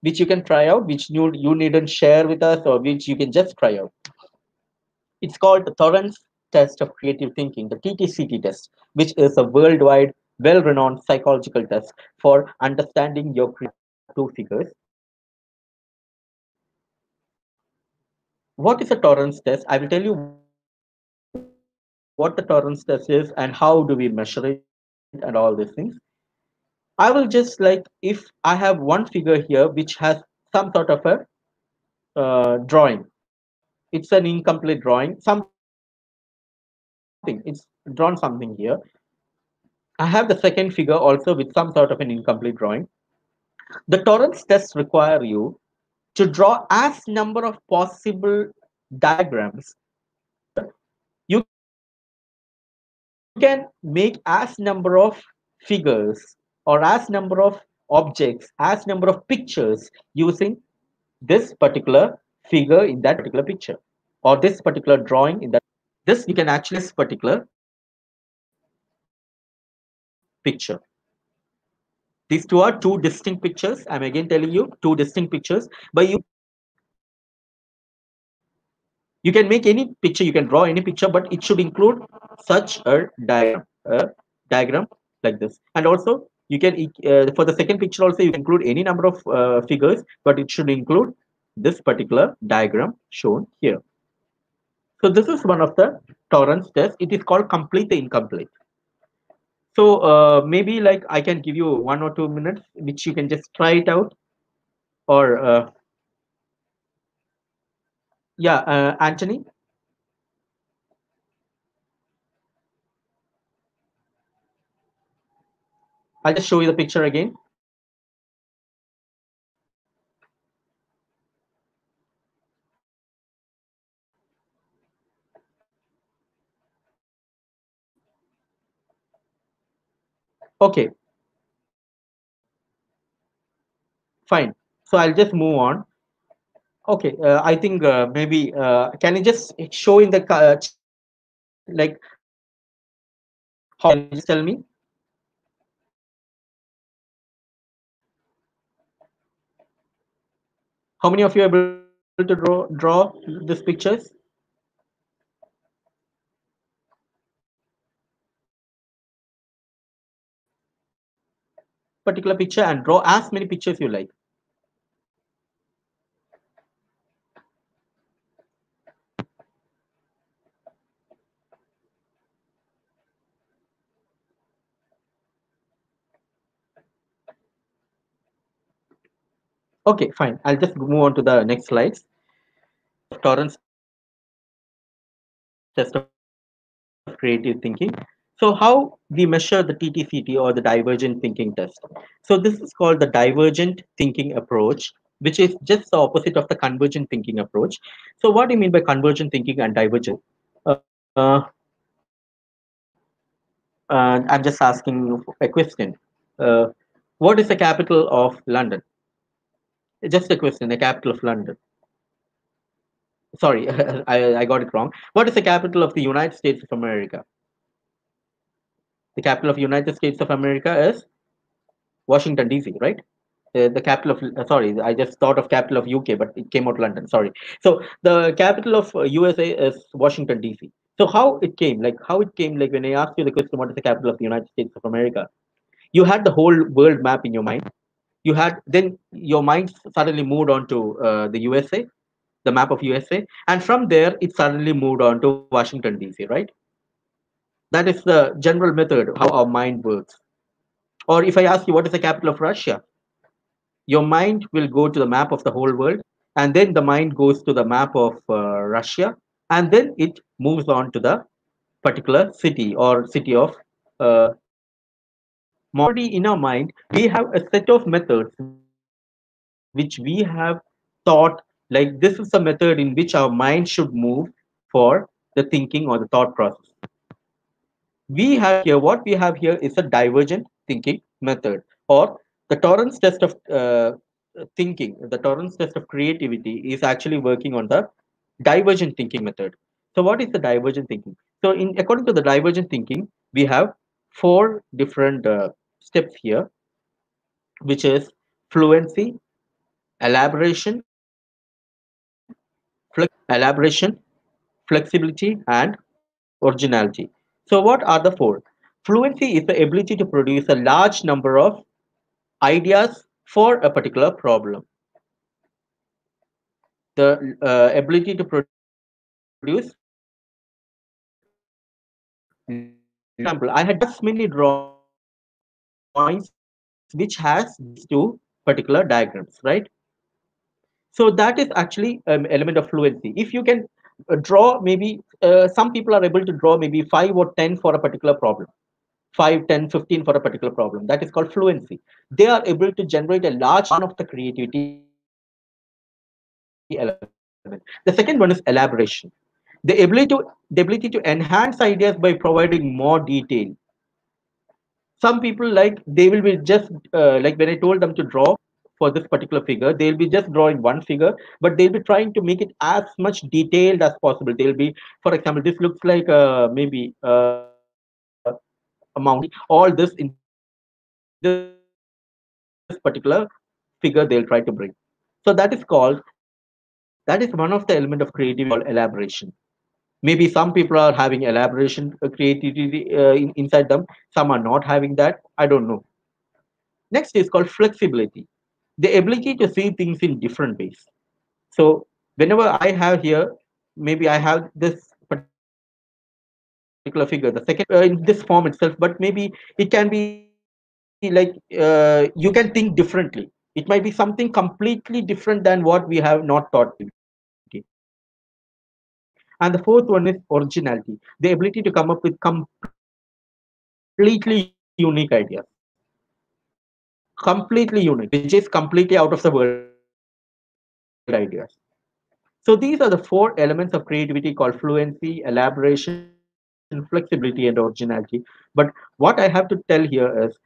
which you can try out which you, you needn't share with us or which you can just try out it's called the Torrance test of creative thinking the ttct test which is a worldwide well-renowned psychological test for understanding your two figures what is a Torrance test i will tell you what the Torrance test is and how do we measure it and all these things. I will just like if I have one figure here which has some sort of a uh, drawing. It's an incomplete drawing. Something it's drawn something here. I have the second figure also with some sort of an incomplete drawing. The Torrance tests require you to draw as number of possible diagrams You can make as number of figures or as number of objects, as number of pictures using this particular figure in that particular picture or this particular drawing in that this you can actually this particular picture. These two are two distinct pictures. I'm again telling you two distinct pictures. But you you can make any picture you can draw any picture but it should include such a diagram a diagram like this. And also you can uh, for the second picture also you include any number of uh, figures but it should include this particular diagram shown here. So this is one of the Torrance tests it is called complete the incomplete so uh, maybe like i can give you one or two minutes which you can just try it out or uh, yeah uh, anthony I'll just show you the picture again. Okay. Fine. So I'll just move on. Okay. Uh, I think uh, maybe uh, can you just show in the uh, like how can you tell me? How many of you are able to draw draw these pictures? Particular picture and draw as many pictures you like. Okay, fine. I'll just move on to the next slides. Torrance test of creative thinking. So how we measure the TTCT or the divergent thinking test. So this is called the divergent thinking approach, which is just the opposite of the convergent thinking approach. So what do you mean by convergent thinking and divergent? Uh, uh, I'm just asking you a question. Uh, what is the capital of London? just a question the capital of london sorry *laughs* I, I got it wrong what is the capital of the united states of america the capital of united states of america is washington dc right? Uh, the capital of uh, sorry i just thought of capital of uk but it came out london sorry. So the capital of usa is washington dc so how it came like how it came like when i asked you the question what is the capital of the united states of america? You had the whole world map in your mind. You had then your mind suddenly moved on to uh, the USA, the map of USA, and from there it suddenly moved on to Washington DC, right? That is the general method how our mind works. Or if I ask you what is the capital of Russia, your mind will go to the map of the whole world, and then the mind goes to the map of uh, Russia, and then it moves on to the particular city or city of uh, already in our mind, we have a set of methods which we have thought like this is a method in which our mind should move for the thinking or the thought process. We have here, what we have here is a divergent thinking method or the Torrance test of uh, thinking, the Torrance test of creativity is actually working on the divergent thinking method. So what is the divergent thinking? So in according to the divergent thinking, we have four different uh, steps here, which is fluency, elaboration, flex elaboration, flexibility, and originality. So what are the four? Fluency is the ability to produce a large number of ideas for a particular problem. The uh, ability to produce example, I had just many drawings which has two particular diagrams, right? So that is actually an element of fluency. If you can draw maybe, uh, some people are able to draw maybe 5 or 10 for a particular problem. 5, 10, 15 for a particular problem. That is called fluency. They are able to generate a large amount of the creativity element. The second one is elaboration. the ability to the ability to enhance ideas by providing more detail some people like they will be just uh, like when i told them to draw for this particular figure. They'll be just drawing one figure but they'll be trying to make it as much detailed as possible. They'll be for example this looks like uh, maybe uh, a mountain. All this in this particular figure they'll try to bring. So that is called that is one of the element of creativity called elaboration. Maybe some people are having elaboration uh, creativity uh, in, inside them. Some are not having that. I don't know. Next is called flexibility the ability to see things in different ways so whenever i have here maybe i have this particular figure the second uh, in this form itself but maybe it can be like uh, you can think differently it might be something completely different than what we have not thought okay. and the fourth one is originality, the ability to come up with completely unique ideas. Completely unique, which is completely out of the world ideas. So these are the four elements of creativity called fluency, elaboration, flexibility, and originality. But what I have to tell here is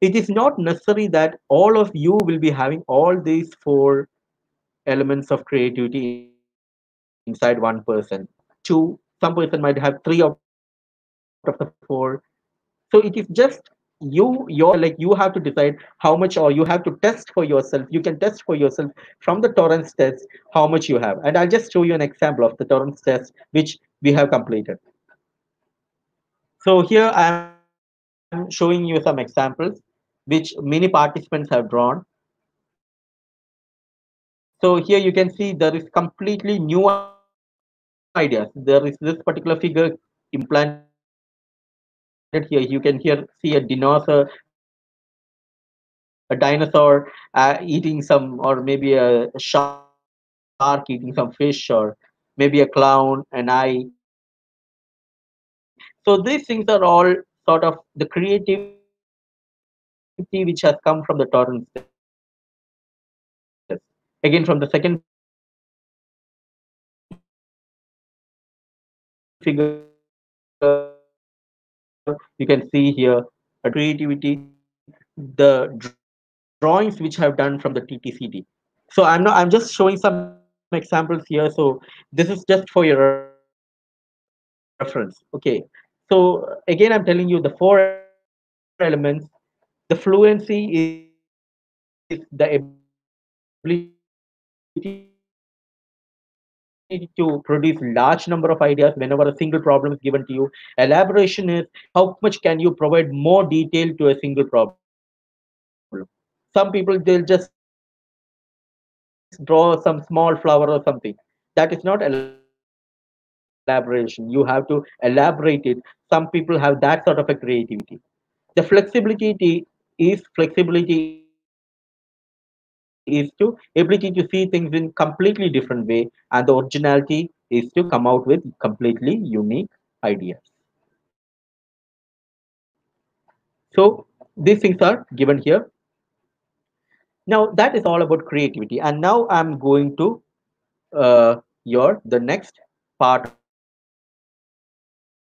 it is not necessary that all of you will be having all these four elements of creativity inside one person. Two, some person might have three out of the four. So it is just you, you're like you have to decide how much or you have to test for yourself. You can test for yourself from the Torrance test how much you have. And I'll just show you an example of the Torrance test which we have completed. So here I'm showing you some examples which many participants have drawn. So here you can see there is completely new ideas. There is this particular figure implanted here. You can hear see a dinosaur, a dinosaur uh, eating some, or maybe a shark eating some fish, or maybe a clown, an eye. So these things are all sort of the creativity which has come from the Torrance. Again, from the second figure you can see here a creativity the drawings which I have done from the ttct so i'm not i'm just showing some examples here. So this is just for your reference. Okay. So again i'm telling you the four elements. The fluency is the ability to produce large number of ideas whenever a single problem is given to you. Elaboration is how much can you provide more detail to a single problem? Some people they'll just draw some small flower or something. That is not elaboration. You have to elaborate it. Some people have that sort of a creativity. The flexibility is flexibility is to ability to see things in completely different way and the originality is to come out with completely unique ideas. So these things are given here. Now that is all about creativity and now i'm going to uh, your the next part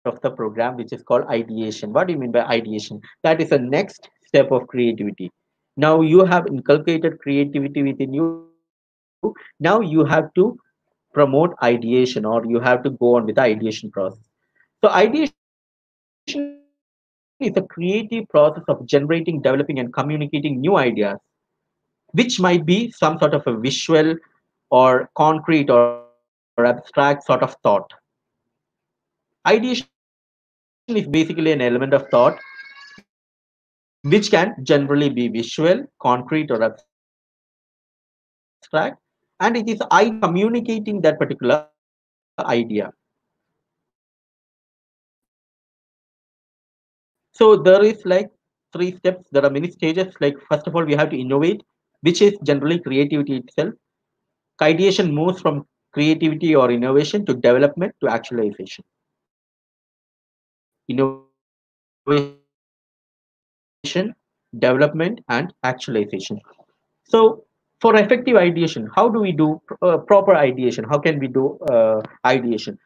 of the program which is called ideation. What do you mean by ideation? That is the next step of creativity now you have inculcated creativity within you. Now you have to promote ideation or you have to go on with the ideation process. So ideation is a creative process of generating developing and communicating new ideas which might be some sort of a visual or concrete or, or abstract sort of thought. Ideation is basically an element of thought which can generally be visual, concrete, or abstract, and it is I communicating that particular idea. So there is like three steps. There are many stages. Like first of all, we have to innovate, which is generally creativity itself. Ideation moves from creativity or innovation to development to actualization. Innovation development and actualization. So for effective ideation how do we do uh, proper ideation? How can we do uh, ideation?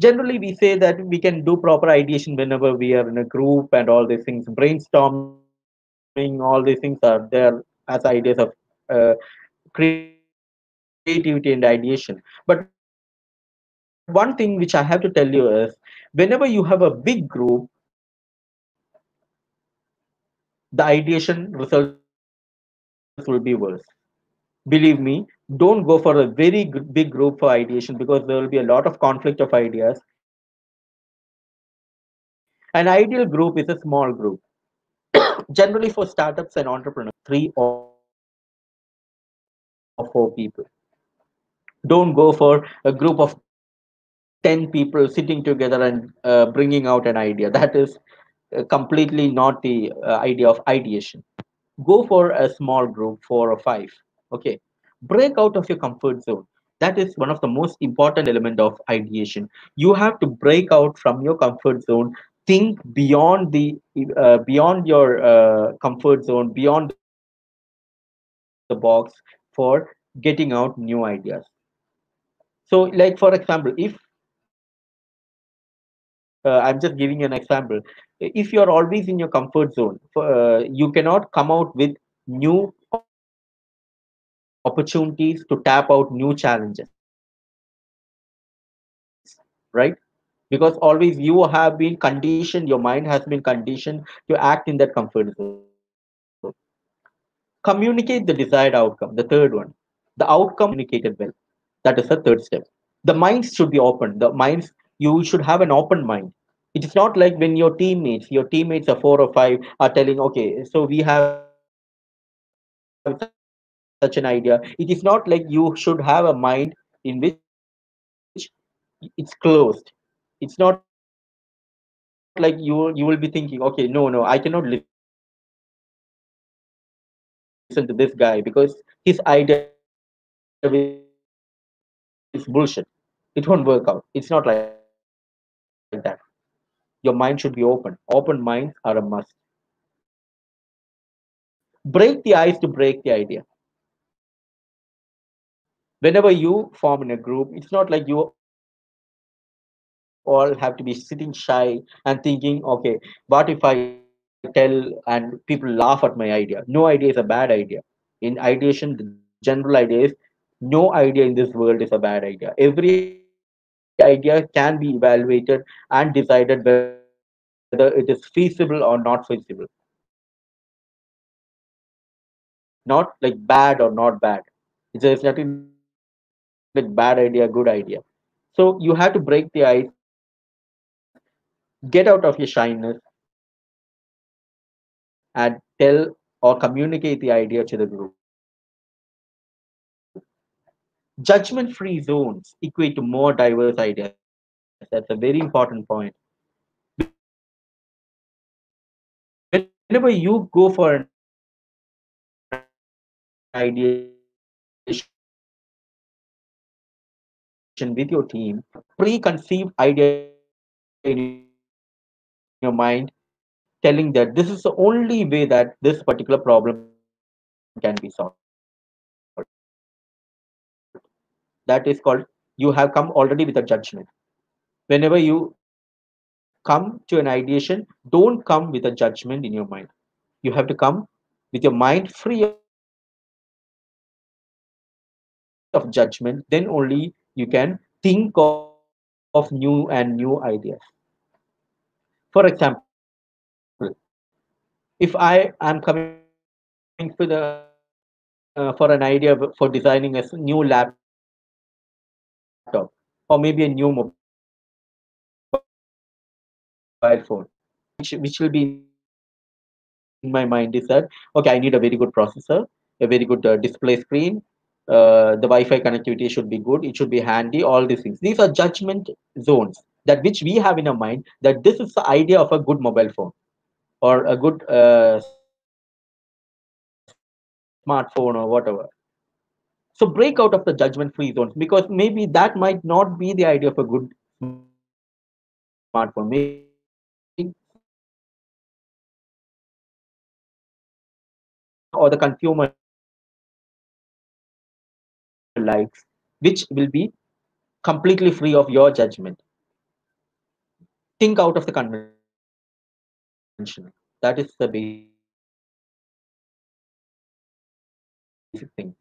Generally we say that we can do proper ideation whenever we are in a group and all these things brainstorming all these things are there as ideas of uh, creativity and ideation. But one thing which i have to tell you is whenever you have a big group the ideation results will be worse. Believe me don't go for a very big group for ideation because there will be a lot of conflict of ideas. An ideal group is a small group. *coughs* Generally for startups and entrepreneurs three or four people. Don't go for a group of 10 people sitting together and uh, bringing out an idea. That is completely not the uh, idea of ideation. Go for a small group four or five okay? Break out of your comfort zone. That is one of the most important element of ideation. You have to break out from your comfort zone think beyond the uh, beyond your uh, comfort zone beyond the box for getting out new ideas. So like for example if uh, i'm just giving an example if you're always in your comfort zone uh, you cannot come out with new opportunities to tap out new challenges. Right? Because always you have been conditioned your mind has been conditioned to act in that comfort zone. Communicate the desired outcome the third one. The outcome communicated well. That is the third step. The minds should be open. The minds you should have an open mind it is not like when your teammates your teammates are four or five are telling okay so we have such an idea. It is not like you should have a mind in which it's closed. It's not like you you will be thinking okay no no i cannot listen to this guy because his idea is bullshit. It won't work out. It's not like, like that your mind should be open. Open minds are a must. Break the ice to break the idea. Whenever you form in a group it's not like you all have to be sitting shy and thinking okay what if i tell and people laugh at my idea? No idea is a bad idea. In ideation the general idea is no idea in this world is a bad idea. Every idea can be evaluated and decided whether it is feasible or not feasible. Not like bad or not bad. There's nothing like bad idea good idea. So you have to break the ice. Get out of your shyness and tell or communicate the idea to the group judgment free zones equate to more diverse ideas. That's a very important point. Whenever you go for an idea with your team preconceived idea in your mind telling that this is the only way that this particular problem can be solved that is called you have come already with a judgment. Whenever you come to an ideation don't come with a judgment in your mind. You have to come with your mind free of judgment. Then only you can think of, of new and new ideas. For example if i am coming to the uh, for an idea for designing a new laptop or maybe a new mobile phone which, which will be in my mind is that okay i need a very good processor a very good uh, display screen uh, the wi-fi connectivity should be good it should be handy all these things. These are judgment zones that which we have in our mind that this is the idea of a good mobile phone or a good uh, smartphone or whatever so break out of the judgment free zones because maybe that might not be the idea of a good smartphone maybe or the consumer likes which will be completely free of your judgment think out of the convention. That is the basic thing.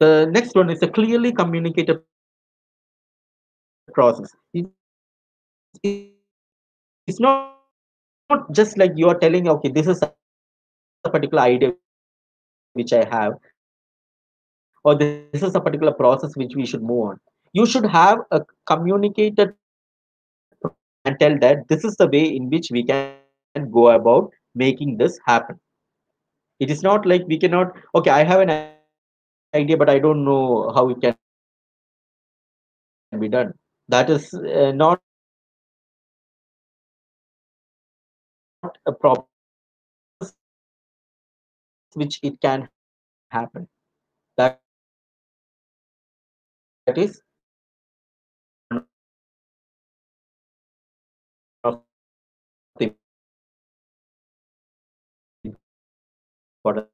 The next one is a clearly communicated process. It's not, not just like you are telling, okay, this is a particular idea which I have, or this is a particular process which we should move on. You should have a communicated and tell that this is the way in which we can go about making this happen. It is not like we cannot, okay, I have an idea, but I don't know how it can be done. That is uh, not a problem which it can happen. That, that is *laughs* important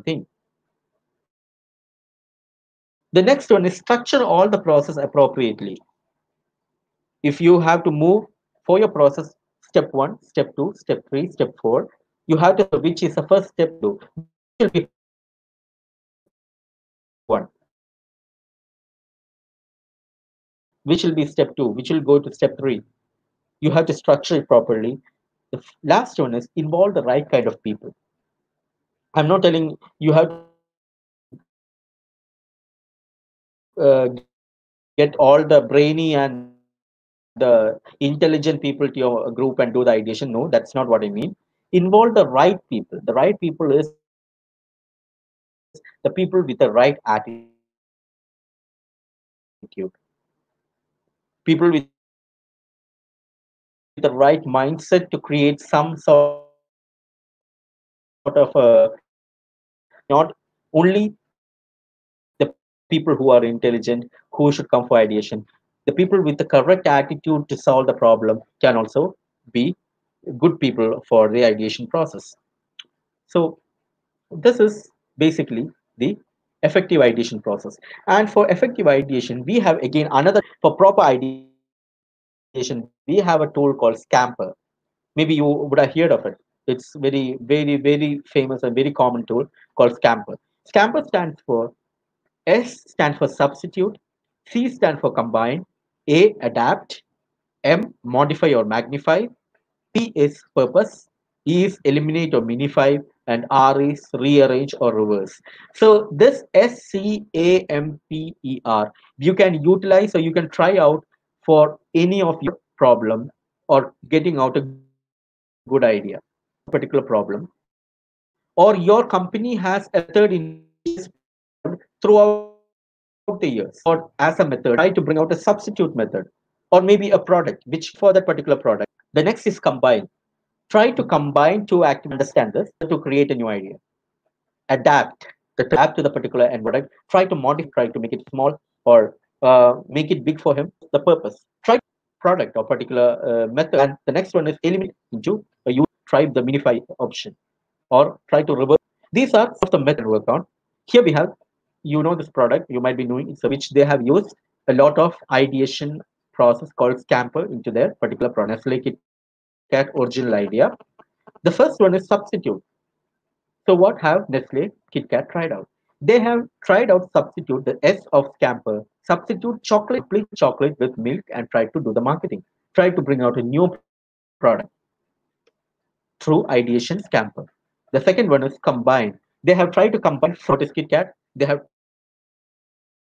thing. The next one is structure all the process appropriately. If you have to move for your process, step one, step two, step three, step four, you have to which is the first step to one. Which will be step two, which will go to step three. You have to structure it properly. The last one is involve the right kind of people. I'm not telling you have to uh, get all the brainy and the intelligent people to your group and do the ideation. No, that's not what I mean. Involve the right people. The right people is the people with the right attitude. People with the right mindset to create some sort of a not only the people who are intelligent who should come for ideation. The people with the correct attitude to solve the problem can also be good people for the ideation process. So this is basically the effective ideation process. And for effective ideation we have again another for proper ideation we have a tool called scamper. Maybe you would have heard of it it's very very very famous and very common tool called scamper. Scamper stands for s stands for substitute c stands for combine a adapt m modify or magnify p is purpose e is eliminate or minify and r is rearrange or reverse. So this s c a m p e r you can utilize or you can try out for any of your problem or getting out a good idea particular problem or your company has a third in throughout the years or as a method try to bring out a substitute method or maybe a product which for that particular product. The next is combine. Try to combine to actually understand this to create a new idea. Adapt the adapt to the particular end product try to modify try to make it small or uh, make it big for him. The purpose. Try product or particular uh, method. And the next one is eliminate into a try the minify option or try to reverse. These are of the method work on. Here we have you know this product you might be knowing it's which they have used a lot of ideation process called scamper into their particular product. Like it cat original idea. The first one is substitute. So what have nestle kitkat tried out? They have tried out substitute the s of scamper. Substitute chocolate chocolate with milk and tried to do the marketing. Try to bring out a new product through ideation scamper the second one is combine they have tried to combine Fortis KitKat. They have,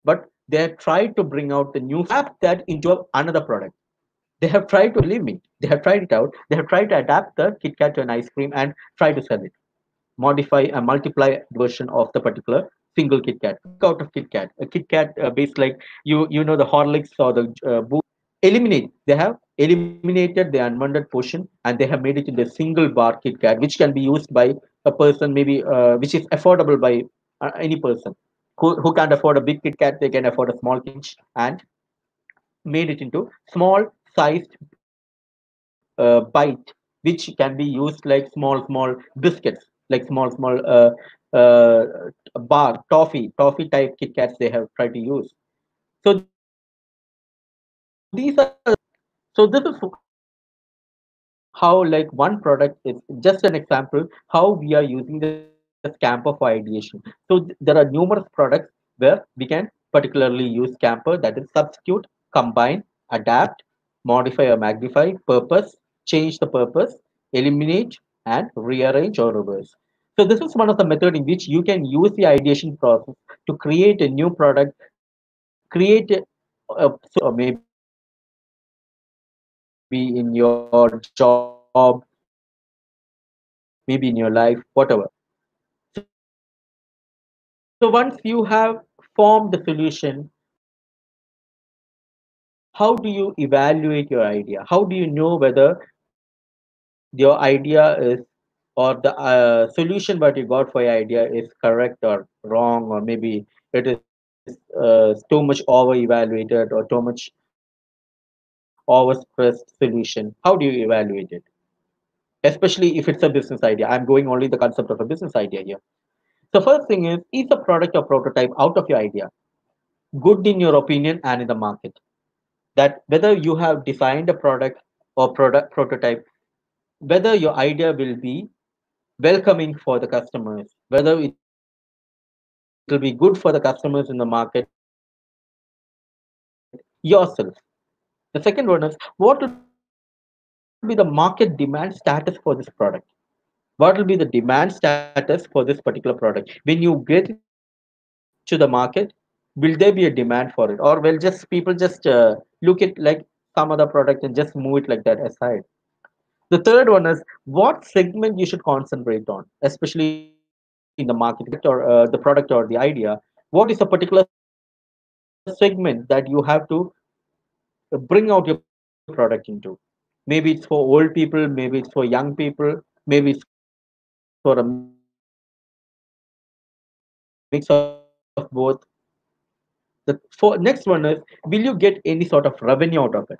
but they have tried to bring out the new wrap that into another product. They have tried to limit. They have tried it out. They have tried to adapt the KitKat to an ice cream and try to sell it. Modify and multiply version of the particular single KitKat. Out of KitKat, a KitKat uh, based like you you know the Horlicks or the uh, eliminate. They have eliminated the unwanted portion and they have made it into a single bar KitKat, which can be used by a person maybe uh, which is affordable by uh, any person who, who can't afford a big Kit Kat, they can afford a small pinch and made it into small sized uh, bite which can be used like small small biscuits like small small uh, uh, bar, toffee, toffee type Kit Kats they have tried to use. So these are so this is how like one product is just an example how we are using the Scamper for ideation. So th- there are numerous products where we can particularly use Scamper that is substitute, combine, adapt, modify or magnify, purpose, change the purpose, eliminate, and rearrange or reverse. So this is one of the method in which you can use the ideation process to create a new product, create a, a or maybe in your job, maybe in your life, whatever. So once you have formed the solution, how do you evaluate your idea? How do you know whether your idea is or the uh, solution what you got for your idea is correct or wrong or maybe it is uh, too much over evaluated or too much overstressed solution. How do you evaluate it? Especially if it's a business idea. I'm going only the concept of a business idea here. The first thing is is the product or prototype out of your idea good in your opinion and in the market? That whether you have designed a product or product prototype whether your idea will be welcoming for the customers, whether it will be good for the customers in the market yourself. The second one is what will be the market demand status for this product? What will be the demand status for this particular product? When you get to the market, will there be a demand for it? Or will just people just uh, look at like some other product and just move it like that aside? The third one is what segment you should concentrate on, especially in the market or uh, the product or the idea. What is a particular segment that you have to bring out your product into? Maybe it's for old people, maybe it's for young people, maybe it's for a mix of both. The for, next one is will you get any sort of revenue out of it?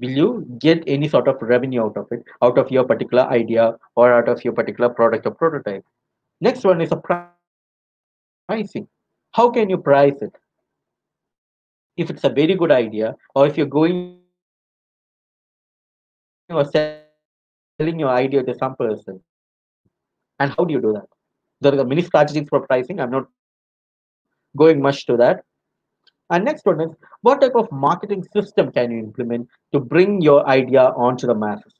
will you get any sort of revenue out of it out of your particular idea or out of your particular product or prototype next one is a pricing how can you price it if it's a very good idea or if you're going or selling your idea to some person and how do you do that there are many strategies for pricing i'm not going much to that and next one is what type of marketing system can you implement to bring your idea onto the masses?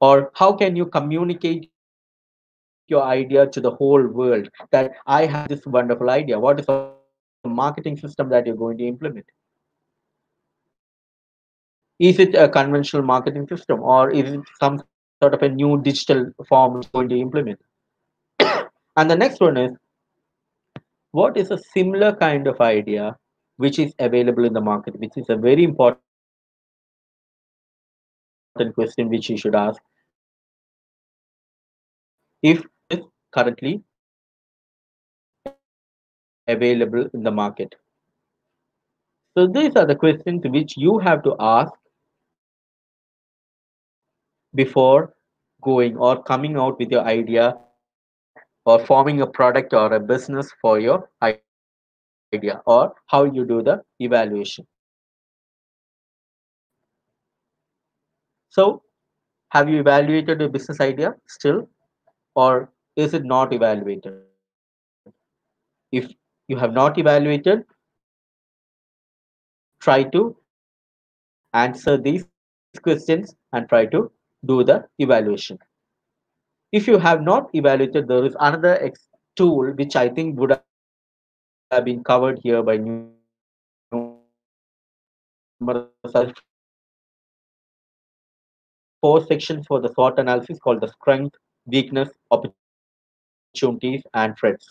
Or how can you communicate your idea to the whole world that I have this wonderful idea? What is the marketing system that you're going to implement? Is it a conventional marketing system or is it some sort of a new digital form going to implement? *coughs* and the next one is what is a similar kind of idea which is available in the market which is a very important question which you should ask if currently available in the market so these are the questions which you have to ask before going or coming out with your idea or forming a product or a business for your idea or how you do the evaluation. So, have you evaluated your business idea still, or is it not evaluated? If you have not evaluated, try to answer these questions and try to do the evaluation. If you have not evaluated, there is another tool which I think would have been covered here by numerous four sections for the SWOT analysis called the strength, weakness, opportunities, and threats.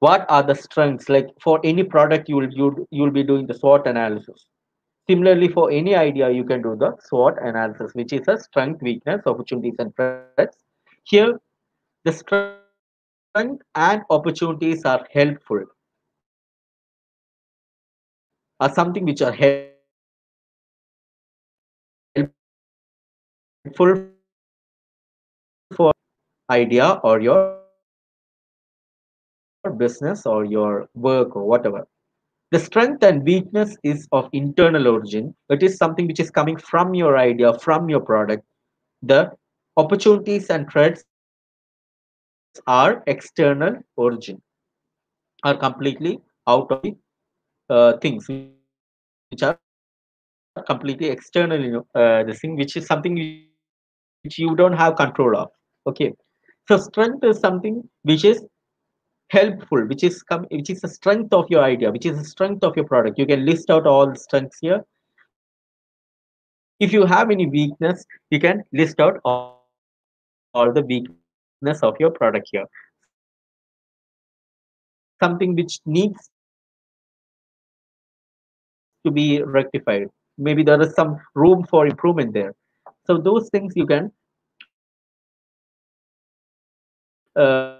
What are the strengths? Like for any product, you will you you'll be doing the SWOT analysis. Similarly, for any idea, you can do the SWOT analysis, which is a strength, weakness, opportunities, and threats. Here, the strength and opportunities are helpful, are something which are helpful for idea or your business or your work or whatever. The strength and weakness is of internal origin. It is something which is coming from your idea, from your product. The opportunities and threats are external origin, are completely out of the uh, things which are completely external, you know, uh, this thing which is something which you don't have control of. Okay, so strength is something which is helpful which is come which is the strength of your idea which is the strength of your product. You can list out all the strengths here. If you have any weakness you can list out all, all the weakness of your product here. Something which needs to be rectified. Maybe there is some room for improvement there. So those things you can uh,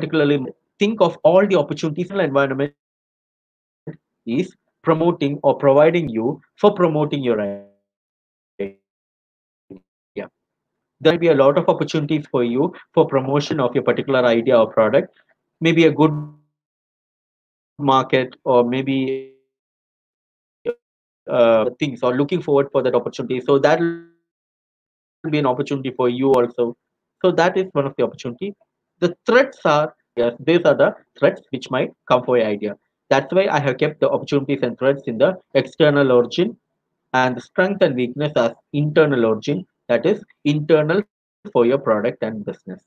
particularly think of all the opportunities in the environment is promoting or providing you for promoting your idea. There will be a lot of opportunities for you for promotion of your particular idea or product. Maybe a good market or maybe uh, things or looking forward for that opportunity. So that will be an opportunity for you also. So that is one of the opportunity. The threats are yes, these are the threats which might come for your idea. That's why I have kept the opportunities and threats in the external origin and the strength and weakness as internal origin, that is internal for your product and business.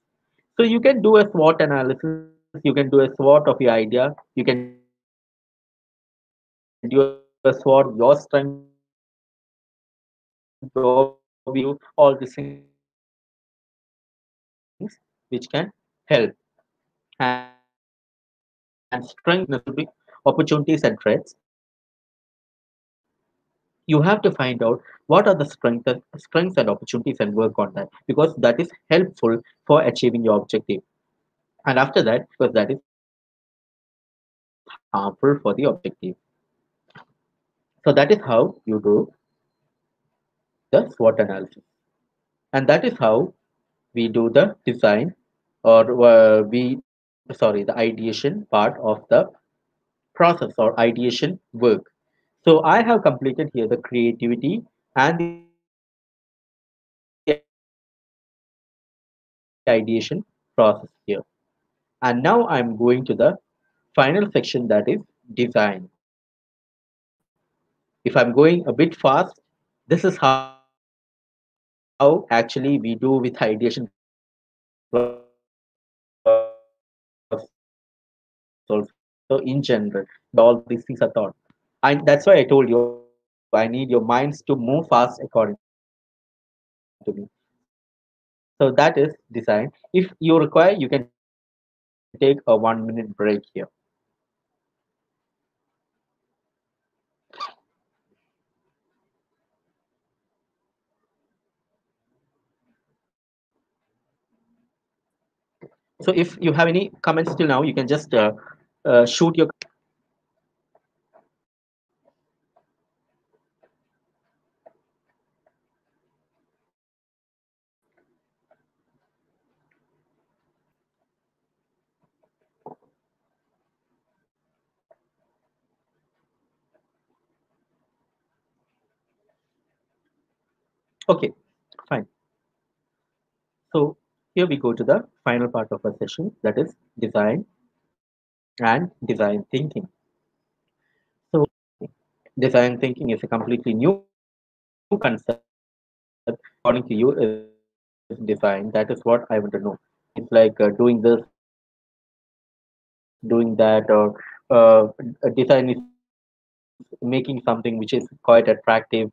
So you can do a SWOT analysis, you can do a SWOT of your idea, you can do a SWOT, your strength, your view, all these things which can help and, and strengthen opportunities and threats. You have to find out what are the strengths strengths and opportunities and work on that because that is helpful for achieving your objective. And after that because that is harmful for the objective. So that is how you do the SWOT analysis. And that is how we do the design or uh, we sorry the ideation part of the process or ideation work so I have completed here the creativity and the ideation process here. And now I'm going to the final section that is design. If I'm going a bit fast, this is how, how actually we do with ideation so in general all these things are thought and that's why I told you I need your minds to move fast according to me. So that is design. If you require, you can take a one minute break here. So if you have any comments till now, you can just uh, uh, shoot your Okay, here we go to the final part of our session that is design and design thinking. So design thinking is a completely new concept according to you is design. That is what I want to know. It's like uh, doing this, doing that, or uh, design is making something which is quite attractive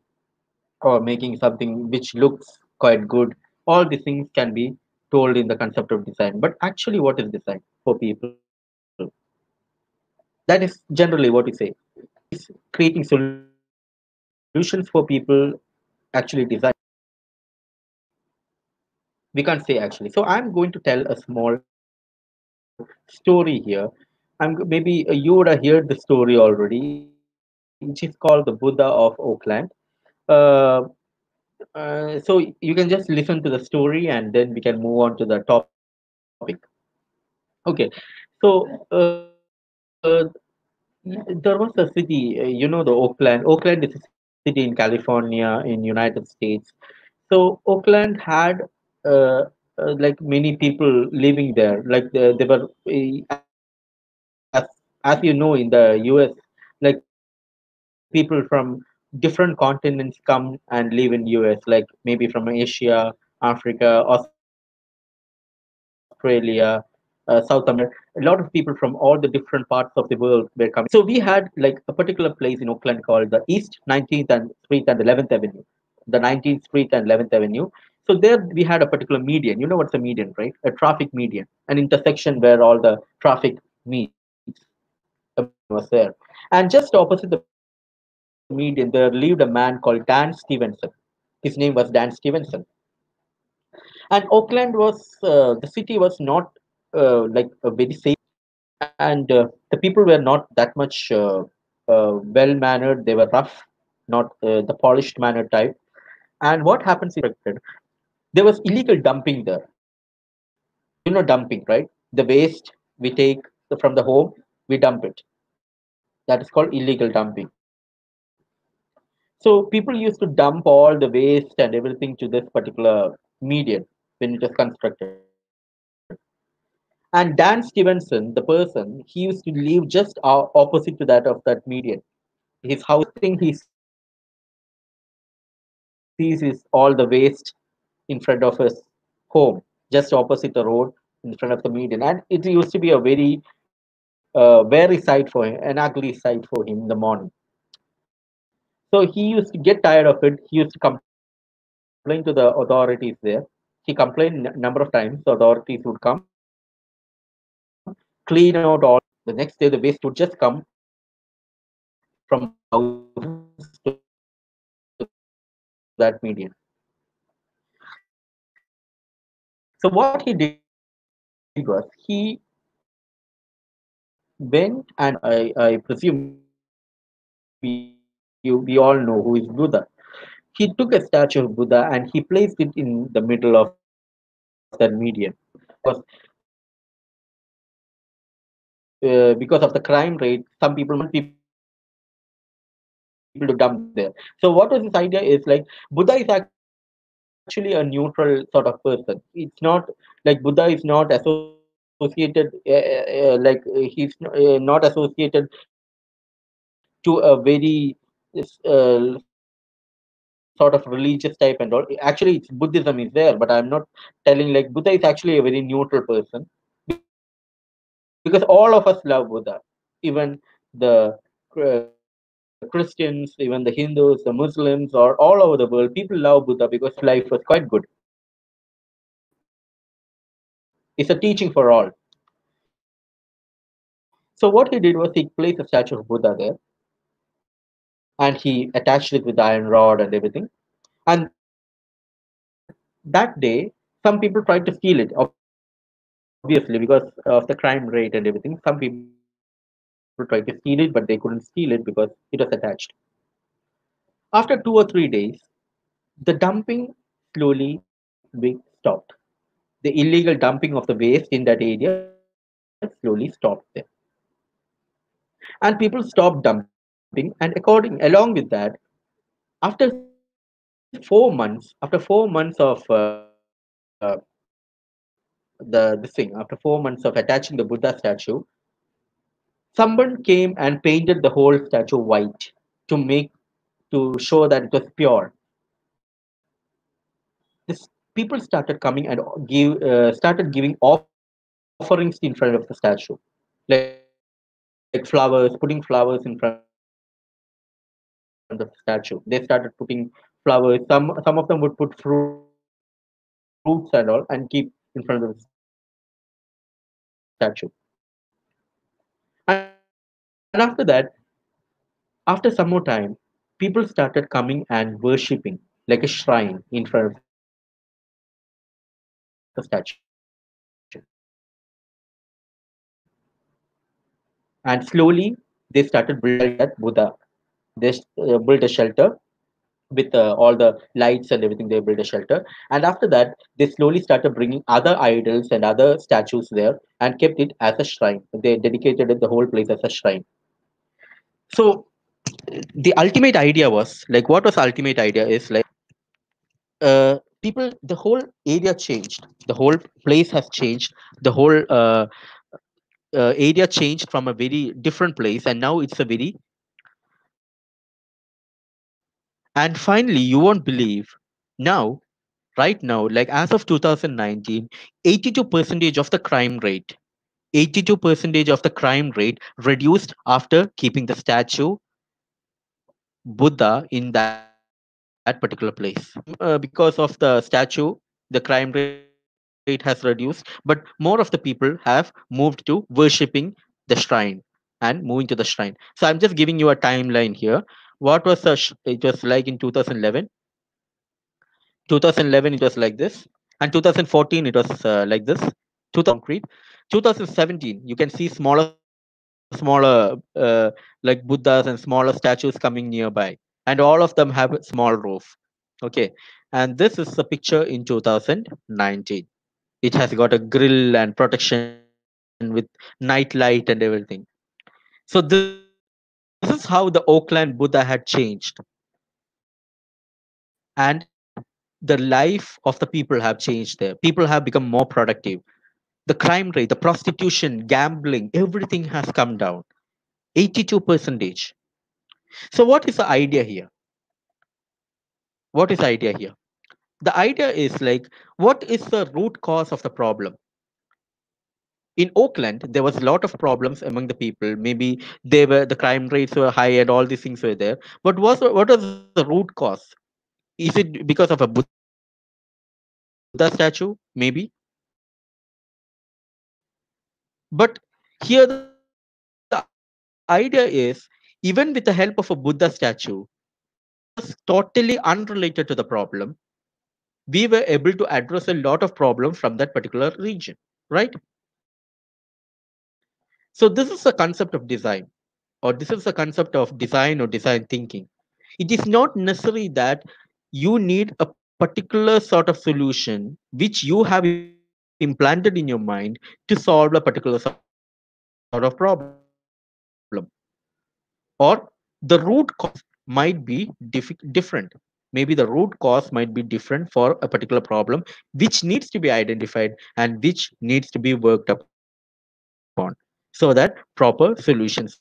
or making something which looks quite good all these things can be told in the concept of design. But actually what is design for people? That is generally what we say. It's creating solutions for people actually design. We can't say actually. So i'm going to tell a small story here. I'm maybe uh, you would have heard the story already which is called the buddha of oakland uh, uh, so you can just listen to the story and then we can move on to the topic. Okay, so uh, there was a city, uh, you know, the Oakland. Oakland is a city in California in United States. So Oakland had uh, uh, like many people living there. Like they, they were, uh, as as you know, in the U.S., like people from different continents come and live in US, like maybe from Asia, Africa, Australia, uh, South America. A lot of people from all the different parts of the world were coming. So we had like a particular place in Oakland called the East 19th and Street and 11th Avenue, the 19th Street and 11th Avenue. So there we had a particular median. You know what's a median, right? A traffic median, an intersection where all the traffic meets. Was there, and just opposite the median, there lived a man called Dan Stevenson. His name was Dan Stevenson and Oakland was uh, the city was not uh, like a very safe, and uh, the people were not that much uh, uh, well mannered. They were rough, not the polished mannered type. And what happens there was illegal dumping there. You know dumping, right? The waste we take from the home, we dump it. That is called illegal dumping. So people used to dump all the waste and everything to this particular median when it was constructed. And Dan Stevenson, the person, he used to live just opposite to that of that median. His housing, he sees is all the waste in front of his home, just opposite the road, in front of the median. And it used to be a very uh, weary sight for him, an ugly sight for him in the morning. So he used to get tired of it. So he used to get tired of it. He used to complain to the authorities there. He complained n- number of times. The authorities would come, clean out all. The next day, the waste would just come from that median. So what he did was he went and I, I presume you we all know who is Buddha. He took a statue of Buddha and he placed it in the middle of that median. Because uh, because of the crime rate, some people want people to dump there. So what was his idea is like Buddha is actually a neutral sort of person. It's not like Buddha is not associated uh, uh, like uh, he's uh, not associated to a very uh, uh, sort of religious type and all. Actually, it's Buddhism is there, but I'm not telling like Buddha is actually a very neutral person because all of us love Buddha, even the uh, Christians, even the Hindus, the Muslims, or all over the world, people love Buddha because life was quite good. It's a teaching for all. So what he did was he placed a statue of Buddha there, and he attached it with iron rod and everything. And that day, some people tried to steal it, obviously because of the crime rate and everything. Some people tried to steal it, but they couldn't steal it because it was attached. After two or three days, the dumping slowly stopped. The illegal dumping of the waste in that area slowly stopped there. And people stopped dumping, and according along with that, after four months, after four months of uh, the this thing, after four months of attaching the Buddha statue, someone came and painted the whole statue white to make to show that it was pure. This people started coming and give uh, started giving offerings in front of the statue, like, like flowers, putting flowers in front and all, and keep in front of the statue. And after that, after some more time, people started coming and worshipping like a shrine in front of the statue. And slowly they started building that Buddha. They uh, built a shelter with uh, all the lights and everything they built a shelter. And after that they slowly started bringing other idols and other statues there and kept it as a shrine. They dedicated it the whole place as a shrine. So the ultimate idea was like what was ultimate idea is like uh, people the whole area changed. The whole place has changed. The whole uh, uh, area changed from a very different place and now it's a very and finally you won't believe now right now like as of 2019 82 percentage of the crime rate 82 percentage of the crime rate reduced after keeping the statue buddha in that particular place. Uh, because of the statue the crime rate has reduced but more of the people have moved to worshipping the shrine and moving to the shrine. So i'm just giving you a timeline here what was the it was like in 2011 2011 it was like this. And 2014 it was uh, like this. 2000 concrete. 2017 you can see smaller smaller uh, like buddhas and smaller statues coming nearby. And all of them have a small roof. Okay. And this is the picture in 2019 it has got a grill and protection with night light and everything. So this is how the oakland buddha had changed. And the life of the people have changed there. People have become more productive. The crime rate the prostitution gambling everything has come down. 82 percentage. So what is the idea here? What is the idea here? The idea is like what is the root cause of the problem in oakland there was a lot of problems among the people. Maybe they were the crime rates were high and all these things were there. But was what was the root cause? Is it because of a buddha statue? Maybe. But here the idea is even with the help of a buddha statue totally unrelated to the problem. We were able to address a lot of problems from that particular region right so this is the concept of design or this is the concept of design or design thinking. It is not necessary that you need a particular sort of solution which you have implanted in your mind to solve a particular sort of problem. Or the root cause might be diff- different. Maybe the root cause might be different for a particular problem which needs to be identified and which needs to be worked upon so that proper solutions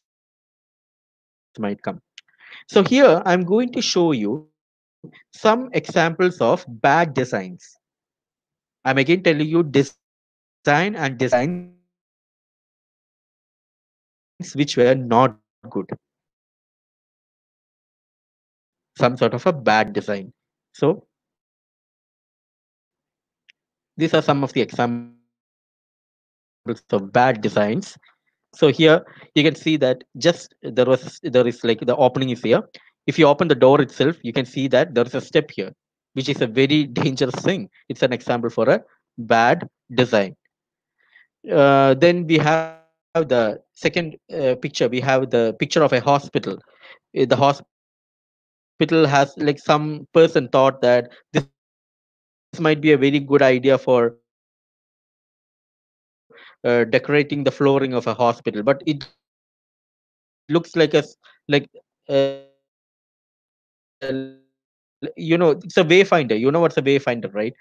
might come. So here i'm going to show you some examples of bad designs. I'm again telling you design and design which were not good. Some sort of a bad design. So these are some of the examples of bad designs so here you can see that just there was there is like the opening is here. If you open the door itself you can see that there is a step here which is a very *laughs* dangerous thing. It's an example for a bad design. Uh, then we have the second uh, picture. We have the picture of a hospital. Uh, the hospital has like some person thought that this might be a very good idea for uh, decorating the flooring of a hospital. But it looks like a like l you know it's a wayfinder you know what's a wayfinder right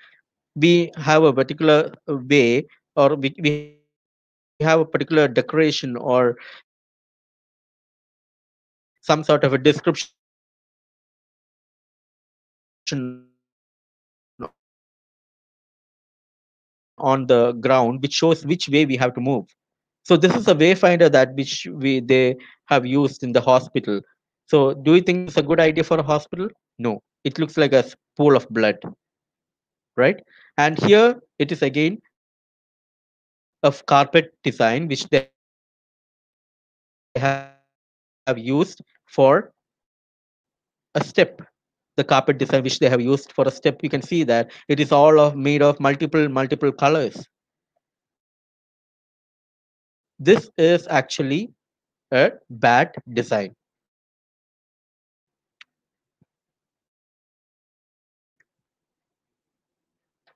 we have a particular way or we, we have a particular decoration or some sort of a description on the ground which shows which way we have to move. So this is a wayfinder that which we they have used in the hospital. So do you think is a good idea for a hospital? No. It looks like a pool of blood. Right? And here it is again of carpet design which they have used for a step the carpet design which they have used for a step you can see that it is all of made of multiple multiple colors. This is actually a bad design.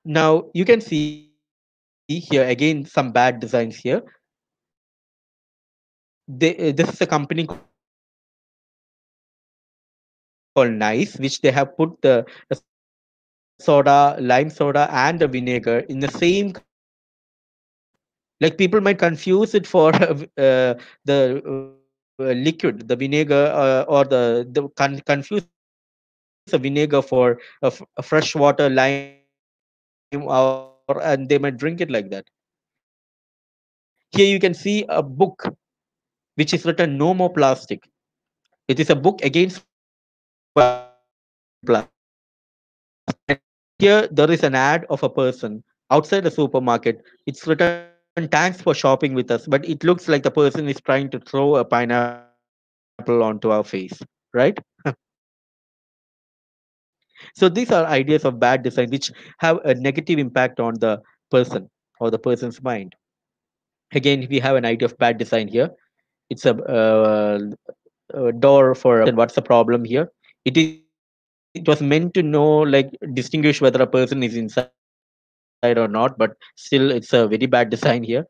Now you can see here again some bad designs here. They, this is a company called Nice, which they have put the, soda, lime soda, and the vinegar in the same. Like people might confuse it for *laughs* uh, the uh, liquid, the vinegar, uh, or the the con- confuse the vinegar for a, f- a fresh water, lime, or and they might drink it like that. Here you can see a book which is written "No More Plastic." It is a book against here there is an ad of a person outside the supermarket. It's written "Thanks for shopping with us," but it looks like the person is trying to throw a pineapple onto our face, right? *laughs* so these are ideas of bad design which have a negative impact on the person or the person's mind. Again, we have an idea of bad design here. It's a, uh, a door for. What's the problem here? It is. It was meant to know, like, distinguish whether a person is inside or not, but still, it's a very bad design here.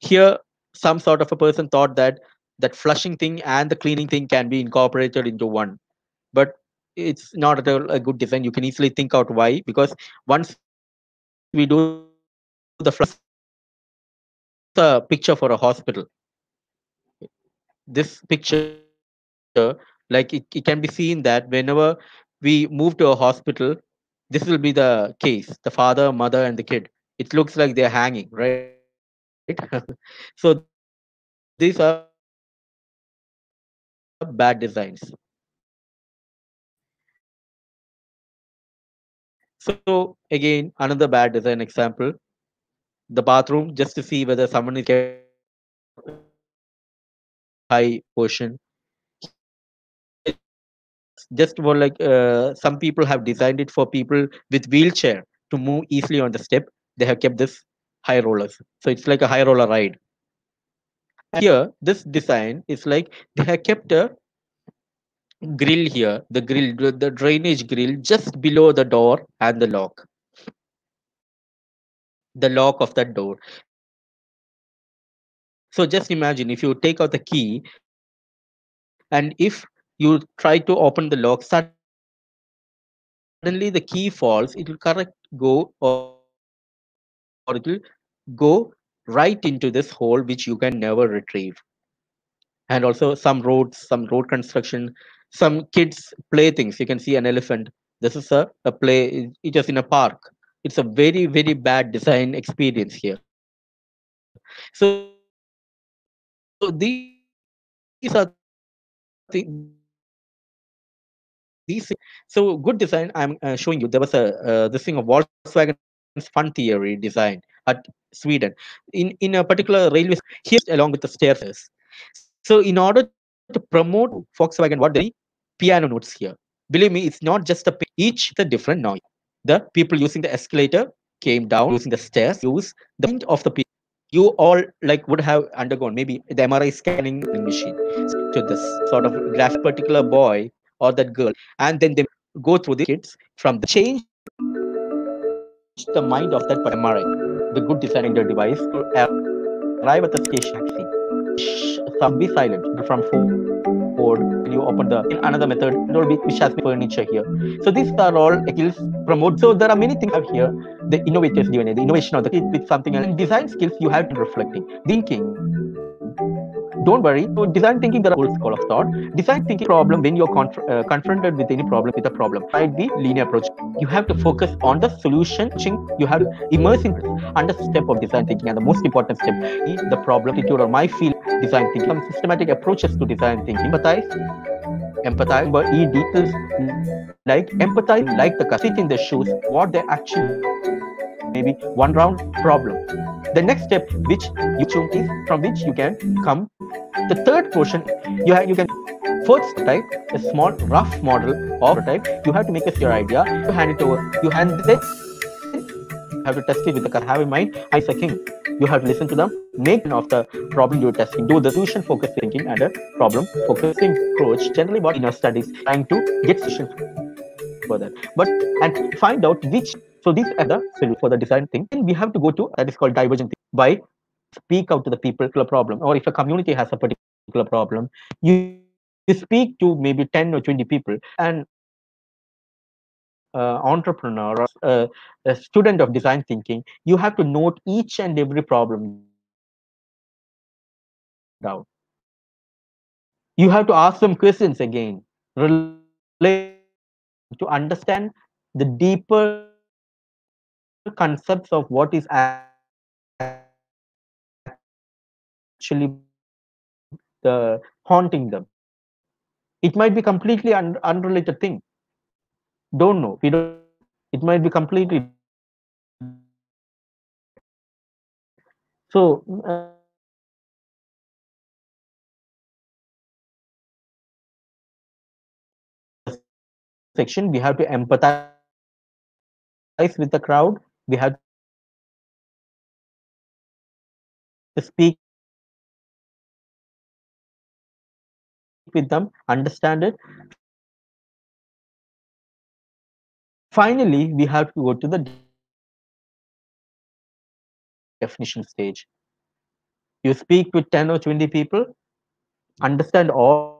Here, some sort of a person thought that that flushing thing and the cleaning thing can be incorporated into one, but it's not at all a good design. You can easily think out why, because once we do the flush, the picture for a hospital. This picture, like it, it can be seen that whenever we move to a hospital, this will be the case the father, mother, and the kid. It looks like they're hanging, right? *laughs* so these are bad designs. So again, another bad design example. The bathroom, just to see whether someone is getting high portion. Just for like uh, some people have designed it for people with wheelchair to move easily on the step. They have kept this high rollers. So it's like a high roller ride. Here, this design is like they have kept a grill here, the grill, the drainage grill just below the door and the lock. The lock of that door. So just imagine if you take out the key and if you try to open the lock, suddenly the key falls, it will correct go or, it will go right into this hole which you can never retrieve. And also some roads, some road construction, some kids play things. You can see an elephant. This is a, a play, it is in a park. It's a very, very bad design experience here. So, so these, these are the, these so good design i'm uh, showing you. There was a uh, this thing of volkswagen's fun theory design at sweden. In in a particular railway here along with the stairs. So in order to promote volkswagen what they piano notes here. Believe me it's not just a each the different noise. The people using the escalator came down using the stairs use the point of the people you all like would have undergone maybe the mri scanning machine. To this sort of graph particular boy or that girl and then they go through the kids from the change the mind of that MRI, the good designing the device to arrive at the station taxi. Some be silent from Ford. You open the another method There will be which has furniture here. So these are all skills promote. So there are many things out here. The innovators DNA, the innovation of the kid with something and design skills you have to reflecting, thinking, don't worry. So design thinking, there are old school of thought. Design thinking problem when you're conf- uh, confronted with any problem, with a problem. Try the linear approach. You have to focus on the solution. You have in under step of design thinking, and the most important step is the problem or my field design thinking. Some systematic approaches to design thinking. Empathize, empathize, but e details like empathize, like the sit in the shoes, what they actually maybe one round problem. The next step, which you choose, is from which you can come. The third portion, you have you can first type a small rough model of type. You have to make us your idea. You hand it over. You hand it. You have to test it with the car. have in mind. I king. You have to listen to them. Make of the problem you're testing. Do the solution focused thinking and a problem focusing approach. Generally, what in your studies trying to get solutions for that. But and find out which So these are the solution for the design thing. And we have to go to that is called divergent thing. By speak out to the people problem. Or if a community has a particular problem you, you speak to maybe 10 or 20 people. And uh, entrepreneur or uh, a student of design thinking you have to note each and every problem down. You have to ask them questions again. Relate to understand the deeper concepts of what is actually the haunting them. It might be completely un- unrelated thing. Don't know. We don't it might be completely so uh, section we have to empathize with the crowd we have to speak with them understand it. Finally we have to go to the definition stage. You speak with 10 or 20 people understand all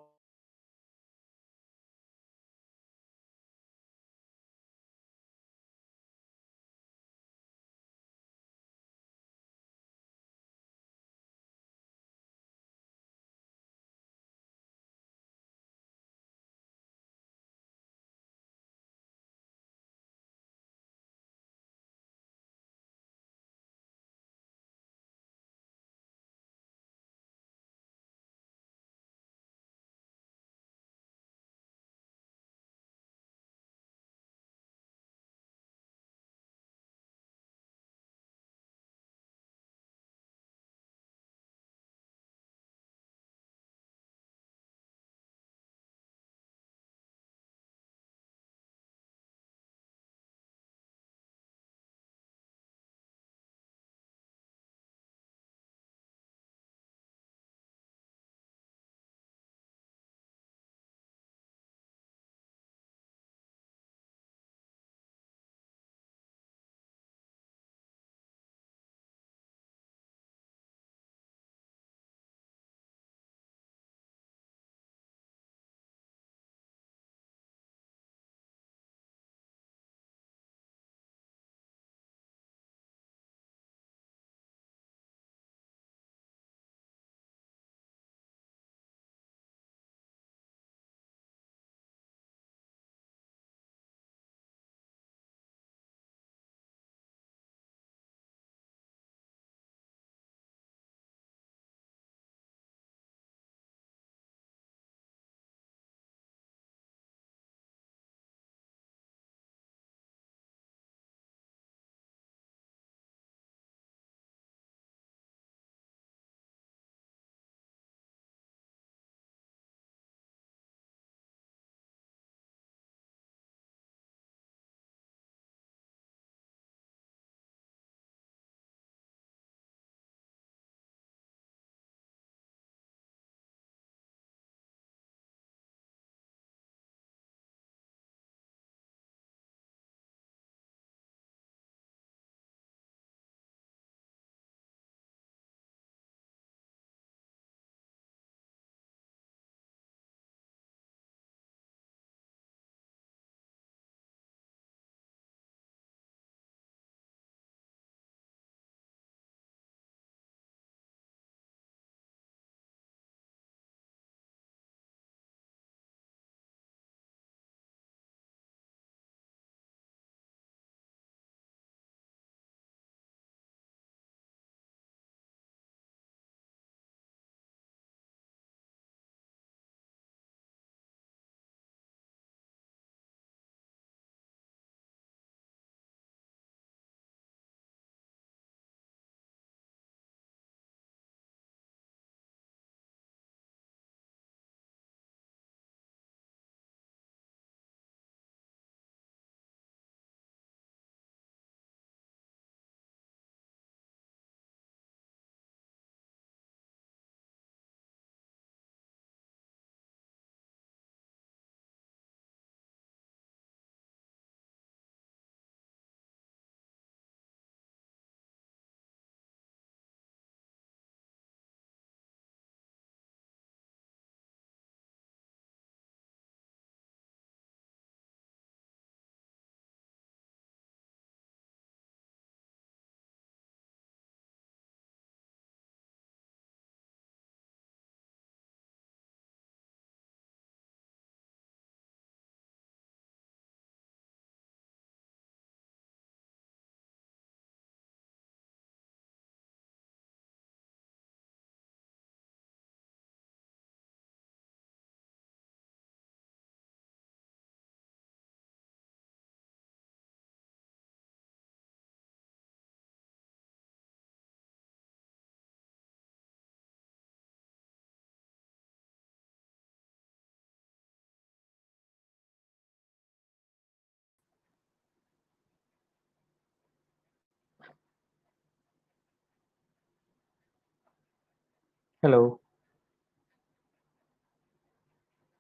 Hello.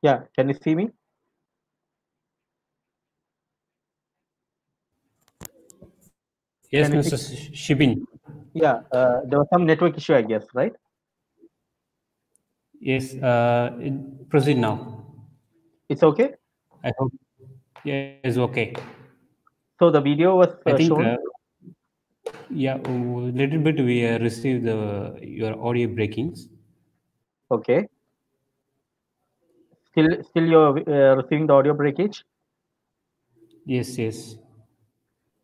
Yeah, can you see me? Yes, Can you Mr. Sh- Shibin. Yeah, uh, there was some network issue, I guess, right? Yes, uh, it- proceed now. It's okay. I hope. Yeah, it's okay. So the video was I uh, think, shown. uh, yeah, a little bit we uh, received the your audio breakings. Okay. Still, still you're uh, receiving the audio breakage. Yes, yes.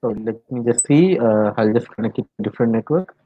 So let me just see. Uh, I'll just connect it to different network.